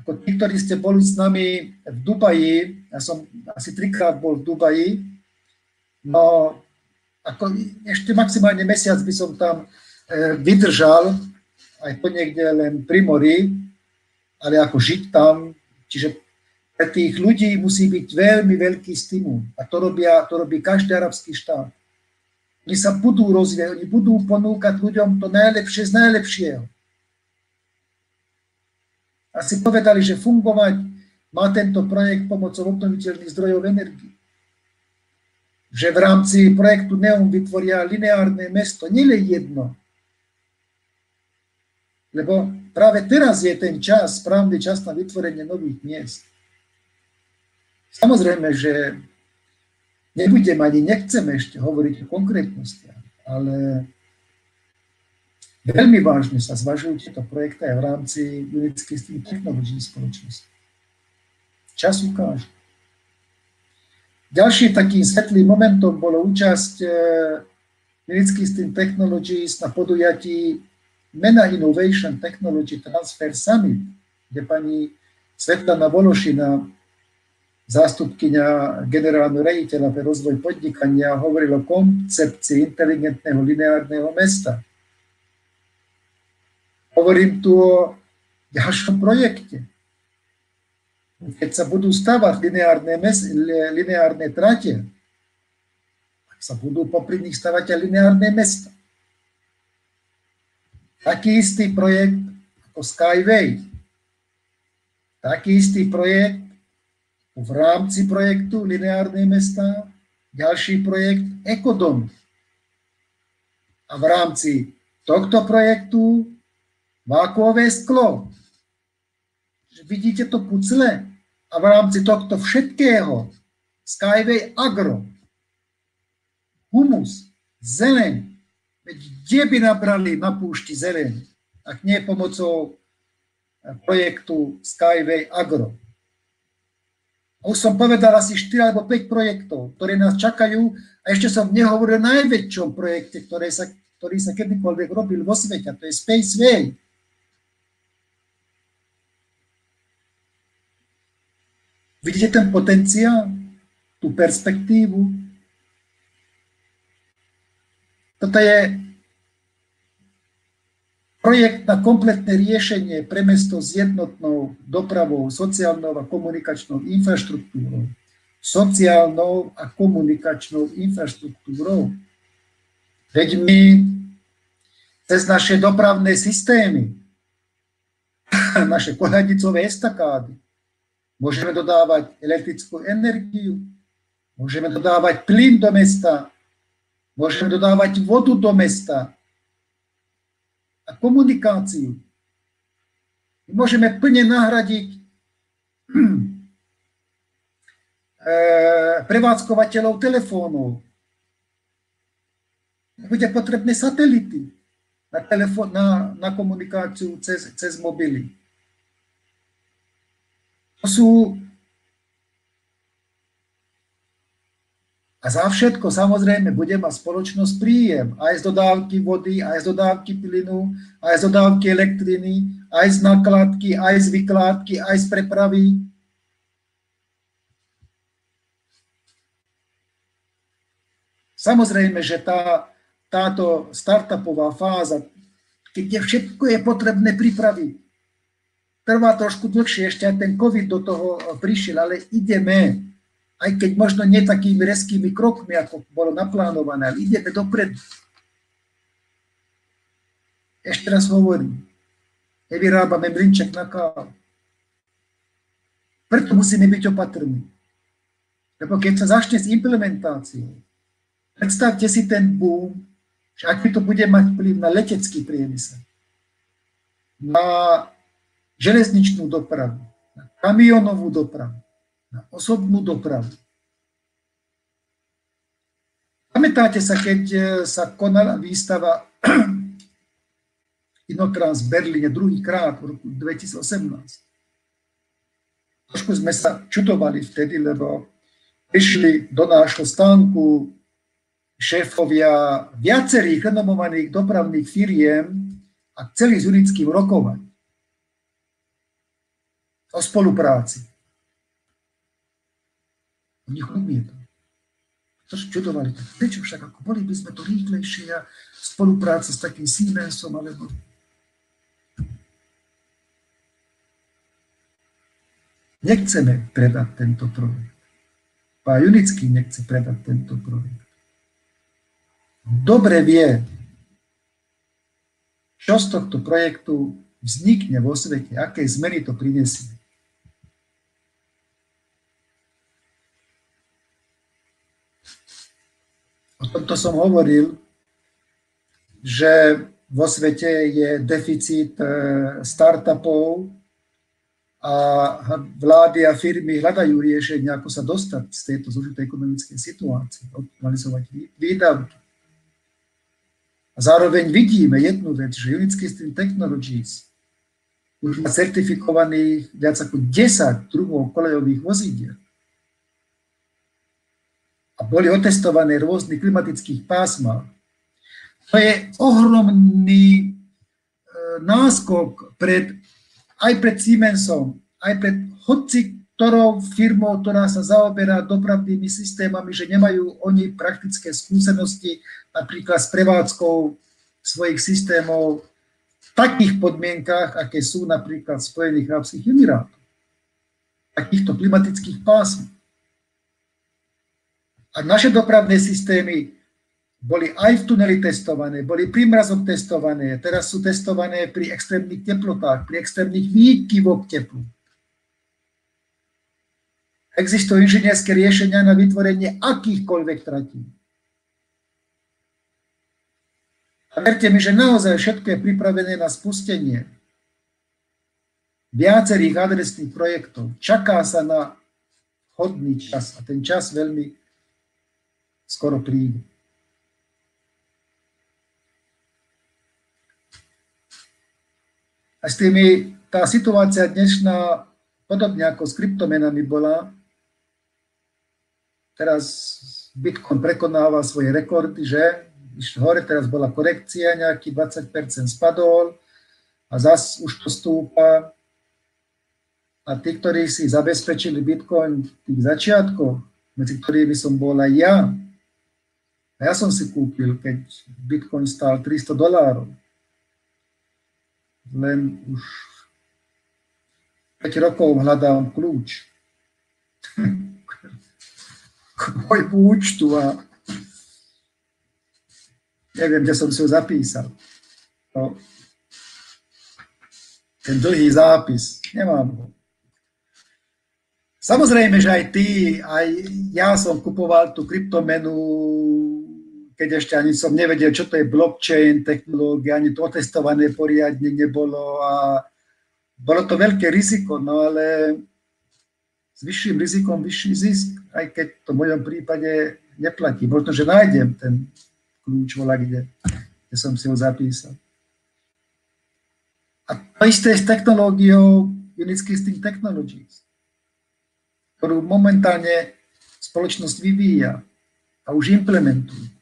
ako tí, ktorí ste boli s nami v Dubaji, ja som asi trikrát bol v Dubaji, no ako ešte maximálne mesiac by som tam e, vydržal, aj to niekde len pri mori, ale ako žiť tam, čiže pre tých ľudí musí byť veľmi veľký stimul. A to, robia, to robí každý arabský štát. Oni sa budú rozvíjať, oni budú ponúkať ľuďom to najlepšie z najlepšieho. A si povedali, že fungovať má tento projekt pomocou obnoviteľných zdrojov energie. Že v rámci projektu NEOM vytvoria lineárne mesto, nielen jedno. Lebo práve teraz je ten čas, správny čas na vytvorenie nových miest. Samozrejme, že Nebudem ani nechceme ešte hovoriť o konkrétnostiach, ale veľmi vážne sa zvažujú tieto projekty aj v rámci Stream Technology spoločnosti. Čas ukáže. Ďalším takým svetlým momentom bolo účasť Unity Stream Technologies na podujatí MENA Innovation Technology Transfer Summit, kde pani Svetlana Vološina zástupkyňa generálneho rejiteľa pre rozvoj podnikania hovoril o koncepcii inteligentného lineárneho mesta. Hovorím tu o ďalšom projekte. Keď sa budú stavať lineárne, mes, lineárne trate, tak sa budú popri nich stavať aj lineárne mesta. Taký istý projekt ako Skyway. Taký istý projekt v rámci projektu Lineárne mesta ďalší projekt Ekodom. A v rámci tohto projektu vákuové sklo. Vidíte to pucle? A v rámci tohto všetkého Skyway Agro, humus, zeleň. Veď kde by nabrali na púšti zeleň, ak nie pomocou projektu Skyway Agro. Už som povedal asi 4 alebo 5 projektov, ktoré nás čakajú a ešte som nehovoril o najväčšom projekte, ktoré sa ktorý sa kedykoľvek robil vo svete, to je Spaceway. Vidíte ten potenciál, tú perspektívu? Toto je projekt na kompletné riešenie pre mesto s jednotnou dopravou, sociálnou a komunikačnou infraštruktúrou. Sociálnou a komunikačnou infraštruktúrou. Veď my cez naše dopravné systémy, naše pohľadnicové estakády, môžeme dodávať elektrickú energiu, môžeme dodávať plyn do mesta, môžeme dodávať vodu do mesta, a komunikáciu. My môžeme plne nahradiť eh, prevádzkovateľov telefónov. Bude potrebné satelity na, telefón, na, na komunikáciu cez, cez mobily. Sú A za všetko samozrejme bude mať spoločnosť príjem aj z dodávky vody, aj z dodávky plynu, aj z dodávky elektriny, aj z nakladky, aj z vykládky, aj z prepravy. Samozrejme, že tá, táto startupová fáza, keď všetko je potrebné pripraviť, trvá trošku dlhšie, ešte aj ten COVID do toho prišiel, ale ideme aj keď možno nie takými reskými krokmi, ako bolo naplánované, ale ideme dopredu. Ešte raz hovorím, nevyrábame mlinček na kávu. Preto musíme byť opatrní. Lebo keď sa začne s implementáciou, predstavte si ten boom, že aký to bude mať vplyv na letecký priemysel, na železničnú dopravu, na kamionovú dopravu, na osobnú dopravu. Pamätáte sa, keď e, sa konala výstava Inotrans v Berlíne druhýkrát v roku 2018? Trošku sme sa čudovali vtedy, lebo prišli do nášho stánku šéfovia viacerých renomovaných dopravných firiem a chceli s Unickým rokovať o spolupráci. Oni odmietli. To čudovali. Prečo však, ako boli by sme to rýchlejšie a spolupráca s takým Siemensom, alebo Nechceme predať tento projekt. Pán Junický nechce predať tento projekt. Dobre vie, čo z tohto projektu vznikne vo svete, aké zmeny to prinesie. O tomto som hovoril, že vo svete je deficit e, startupov a vlády a firmy hľadajú riešenia, ako sa dostať z tejto zložitej ekonomickej situácie, optimalizovať výdavky. A zároveň vidíme jednu vec, že Unique Stream Technologies už má certifikovaných viac ako 10 druhov kolejových vozidiel a boli otestované v rôznych klimatických pásmach. To je ohromný e, náskok pred, aj pred Siemensom, aj pred hoci ktorou firmou, ktorá sa zaoberá dopravnými systémami, že nemajú oni praktické skúsenosti napríklad s prevádzkou svojich systémov v takých podmienkách, aké sú napríklad v Spojených Arabských Emirátoch. Takýchto klimatických pásmach. A naše dopravné systémy boli aj v tuneli testované, boli pri mrazok testované, teraz sú testované pri extrémnych teplotách, pri extrémnych výkyvoch teplu. Existujú inžinierské riešenia na vytvorenie akýchkoľvek tratí. A verte mi, že naozaj všetko je pripravené na spustenie viacerých adresných projektov. Čaká sa na hodný čas a ten čas veľmi skoro príde. A s tými, tá situácia dnešná, podobne ako s kryptomenami bola, teraz Bitcoin prekonáva svoje rekordy, že išli hore, teraz bola korekcia, nejaký 20% spadol a zase už to stúpa. A tí, ktorí si zabezpečili Bitcoin v tých začiatkoch, medzi ktorými som bol aj ja, ja som si kúpil, keď Bitcoin stál 300 dolárov. Len už 5 rokov hľadám kľúč k môjmu účtu a neviem, kde som si ho zapísal. No, ten dlhý zápis, nemám ho. Samozrejme, že aj ty, aj ja som kupoval tú kryptomenu, keď ešte ani som nevedel, čo to je blockchain technológia, ani to otestované poriadne nebolo a bolo to veľké riziko, no ale s vyšším rizikom vyšší zisk, aj keď to v mojom prípade neplatí. Možno, že nájdem ten kľúč vola kde, kde som si ho zapísal. A to isté s technológiou Unitsky String Technologies, ktorú momentálne spoločnosť vyvíja a už implementuje.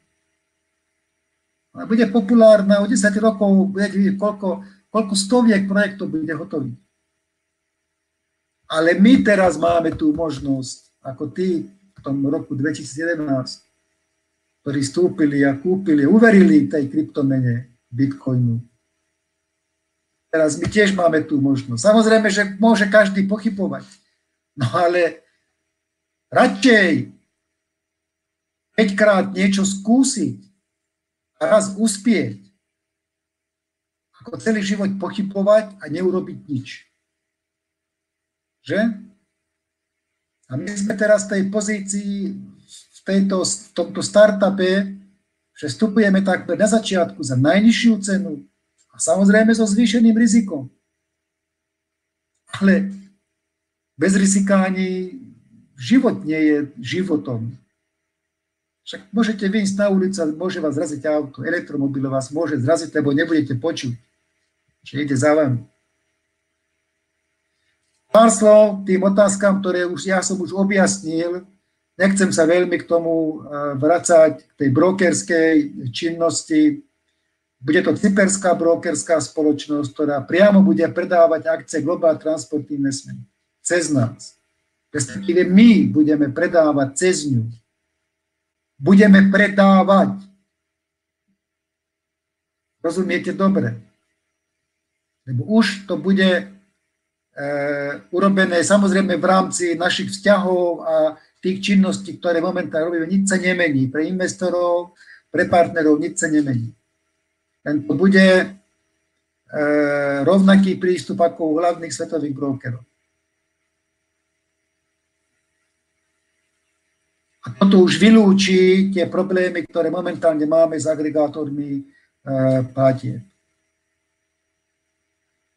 Bude populárna o 10 rokov, bude vidieť, koľko, koľko stoviek projektov bude hotových. Ale my teraz máme tú možnosť, ako ty v tom roku 2011, ktorí stúpili a kúpili, uverili tej kryptomene Bitcoinu. Teraz my tiež máme tú možnosť. Samozrejme, že môže každý pochybovať. No ale radšej 5 krát niečo skúsiť a raz uspieť, ako celý život pochybovať a neurobiť nič. Že? A my sme teraz v tej pozícii tejto, v tomto startupe, že vstupujeme takmer na začiatku za najnižšiu cenu a samozrejme so zvýšeným rizikom. Ale bez rizika ani život nie je životom. Však môžete vyjsť na ulicu môže vás zraziť auto, elektromobil vás môže zraziť, lebo nebudete počuť, že ide za vami. Pár slov tým otázkam, ktoré už ja som už objasnil, Nechcem sa veľmi k tomu eh, vracať, k tej brokerskej činnosti. Bude to cyperská brokerská spoločnosť, ktorá priamo bude predávať akcie Global Transport Investment cez nás. Respektíve my budeme predávať cez ňu. Budeme predávať. Rozumiete dobre? Lebo už to bude e, urobené samozrejme v rámci našich vzťahov a tých činností, ktoré momentálne robíme, nič sa nemení. Pre investorov, pre partnerov nič sa nemení. Len to bude e, rovnaký prístup ako u hlavných svetových brokerov. Toto už vylúči tie problémy, ktoré momentálne máme s agregátormi e, platieb.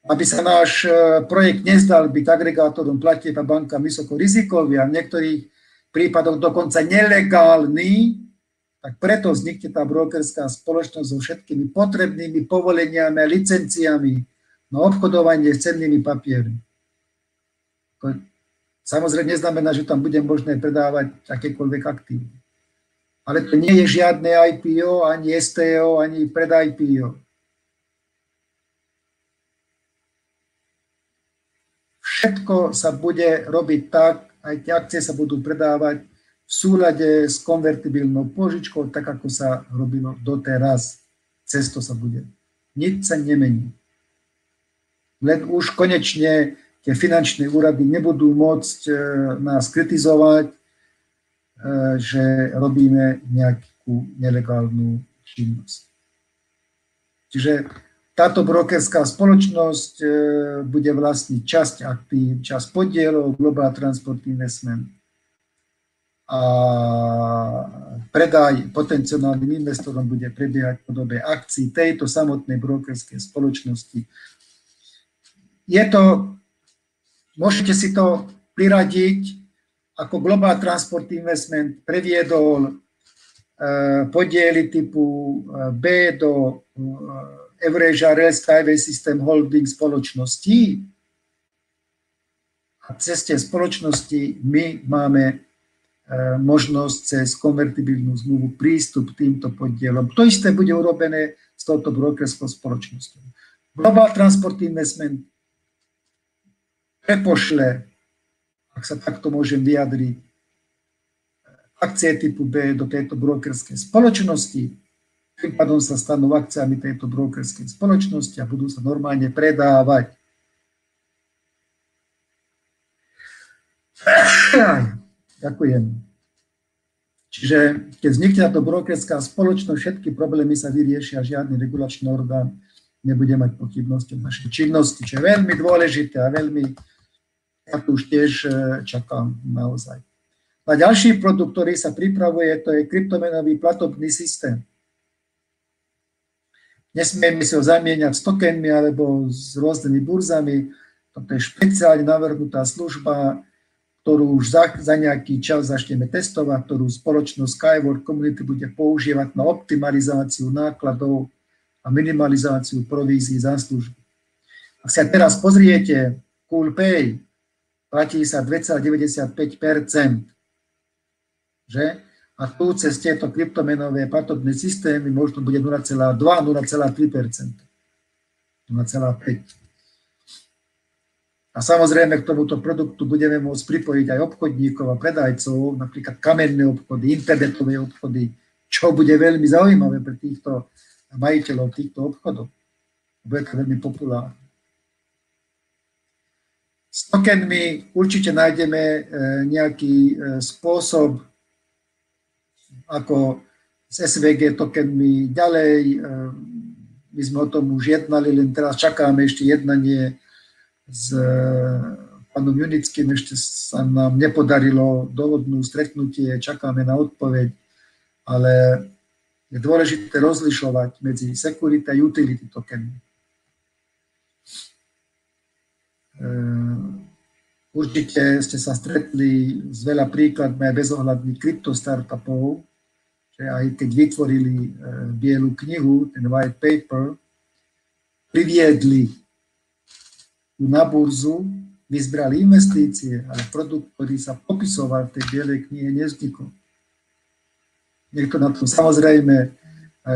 Aby sa náš e, projekt nezdal byť agregátorom platieb a bankám vysoko rizikový a v niektorých prípadoch dokonca nelegálny, tak preto vznikne tá brokerská spoločnosť so všetkými potrebnými povoleniami a licenciami na obchodovanie s cennými papiermi. Samozrejme neznamená, že tam bude možné predávať akékoľvek aktívy. Ale to nie je žiadne IPO, ani STO, ani pred IPO. Všetko sa bude robiť tak, aj tie akcie sa budú predávať v súlade s konvertibilnou požičkou, tak ako sa robilo doteraz. Cesto sa bude. Nič sa nemení. Len už konečne tie finančné úrady nebudú môcť e, nás kritizovať, e, že robíme nejakú nelegálnu činnosť. Čiže táto brokerská spoločnosť e, bude vlastniť časť aktív, časť podielov Global Transport Investment a predaj potenciálnym investorom bude prebiehať v podobe akcií tejto samotnej brokerskej spoločnosti. Je to, môžete si to priradiť, ako Global Transport Investment previedol e, podiely typu e, B do Evreža Rail Skyway System Holding spoločnosti. A cez tie spoločnosti my máme možnosť cez konvertibilnú zmluvu prístup k týmto podielom. To isté bude urobené s touto brokerskou spoločnosťou. Global Transport Investment prepošle, ak sa takto môžem vyjadriť, akcie typu B do tejto brokerskej spoločnosti, tým pádom sa stanú akciami tejto brokerskej spoločnosti a budú sa normálne predávať. Ďakujem. Čiže keď vznikne táto brokerská spoločnosť, všetky problémy sa vyriešia, žiadny regulačný orgán nebude mať pochybnosti o našej činnosti, čo je veľmi dôležité a veľmi, ja tu už tiež e, čakám naozaj. A ďalší produkt, ktorý sa pripravuje, to je kryptomenový platobný systém. Nesmieme si ho zamieňať s tokenmi alebo s rôznymi burzami. Toto je špeciálne navrhnutá služba, ktorú už za, za nejaký čas začneme testovať, ktorú spoločnosť Skyward Community bude používať na optimalizáciu nákladov a minimalizáciu provízií za službu. Ak sa teraz pozriete, CoolPay platí sa 2,95%, že? A tu cez tieto kryptomenové platobné systémy možno bude 0,2, 0,3%. 0,5%. A samozrejme k tomuto produktu budeme môcť pripojiť aj obchodníkov a predajcov, napríklad kamenné obchody, internetové obchody, čo bude veľmi zaujímavé pre týchto majiteľov týchto obchodov. Bude to veľmi populárne. S tokenmi určite nájdeme e, nejaký e, spôsob, ako s SVG tokenmi ďalej. E, my sme o tom už jednali, len teraz čakáme ešte jednanie s pánom Junickým ešte sa nám nepodarilo dohodnúť stretnutie, čakáme na odpoveď, ale je dôležité rozlišovať medzi security a utility tokenmi. Určite ste sa stretli s veľa príkladmi aj bezohľadných kryptostartupov, že aj keď vytvorili ehm, bielu knihu, ten white paper, priviedli na burzu, vyzbrali investície, ale produkt, ktorý sa popisoval v tej bielej knihe, nevznikol. Niekto na tom samozrejme e,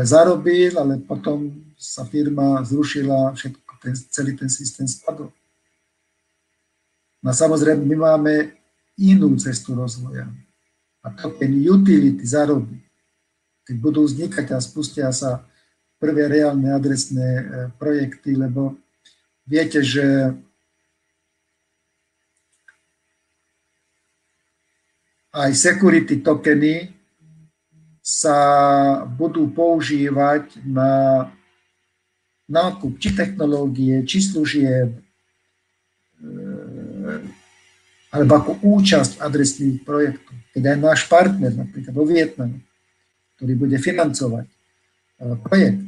zarobil, ale potom sa firma zrušila, všetko, ten, celý ten systém spadol. No a samozrejme, my máme inú cestu rozvoja. A to ten utility zarobí. Keď budú vznikať a spustia sa prvé reálne adresné e, projekty, lebo Viete, že aj security tokeny sa budú používať na nákup či technológie, či služieb, eh, alebo ako účasť adresných projektov. Keď aj náš partner, napríklad vo Vietname, ktorý bude financovať eh, projekt,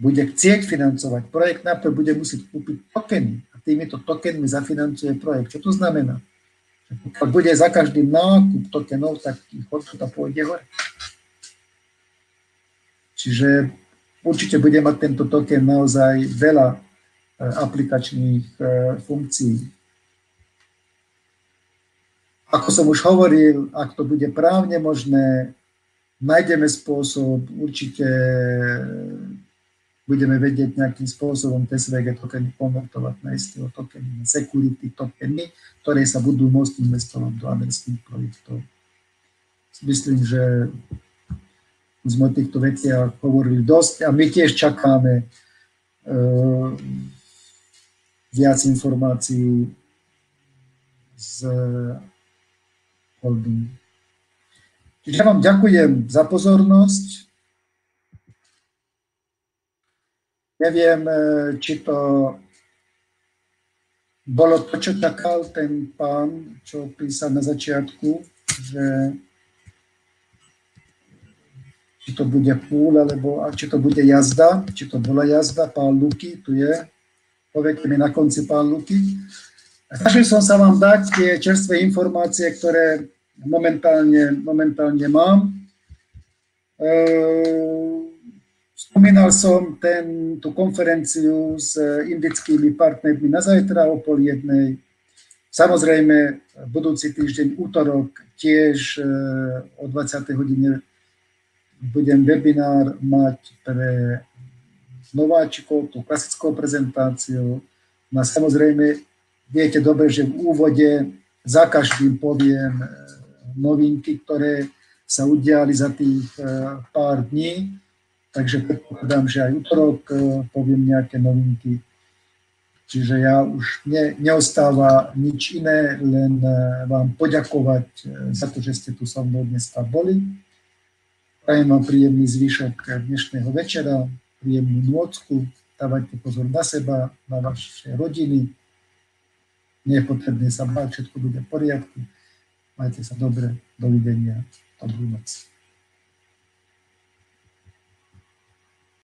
bude chcieť financovať projekt, najprv bude musieť kúpiť tokeny a týmito tokenmi zafinancuje projekt. Čo to znamená? Pokiaľ bude za každým nákup tokenov, tak ich hodnota pôjde hore. Čiže určite bude mať tento token naozaj veľa e, aplikačných e, funkcií. Ako som už hovoril, ak to bude právne možné, nájdeme spôsob, určite budeme vedieť nejakým spôsobom TSVG tokeny konvertovať na STO tokeny, na security tokeny, ktoré sa budú môcť investovať do adresných projektov. Myslím, že sme o týchto veciach hovorili dosť a my tiež čakáme uh, viac informácií z holdingu. Čiže ja vám ďakujem za pozornosť. Neviem, e, či to bolo to, čo čakal ten pán, čo písal na začiatku, že či to bude púl, alebo či to bude jazda, či to bola jazda, pán Luky, tu je, poviete mi na konci pán Luky. Snažil som sa vám dať tie čerstvé informácie, ktoré momentálne, momentálne mám. E- Spomínal som ten, tú konferenciu s indickými partnermi na zajtra o pol jednej. Samozrejme, budúci týždeň, útorok, tiež o 20. hodine budem webinár mať pre nováčikov, tú klasickou prezentáciu. No samozrejme, viete dobre, že v úvode za každým poviem novinky, ktoré sa udiali za tých pár dní. Takže predpokladám, že aj útorok poviem nejaké novinky Čiže ja už ne, neostáva nič iné, len e, vám poďakovať e, za to, že ste tu so mnou dneska boli. Prajem vám príjemný zvyšok dnešného večera, príjemnú nôcku, dávajte pozor na seba, na vaše rodiny. Potrebné sa báť, všetko bude v poriadku. Majte sa dobre, dovidenia, dobrú noc.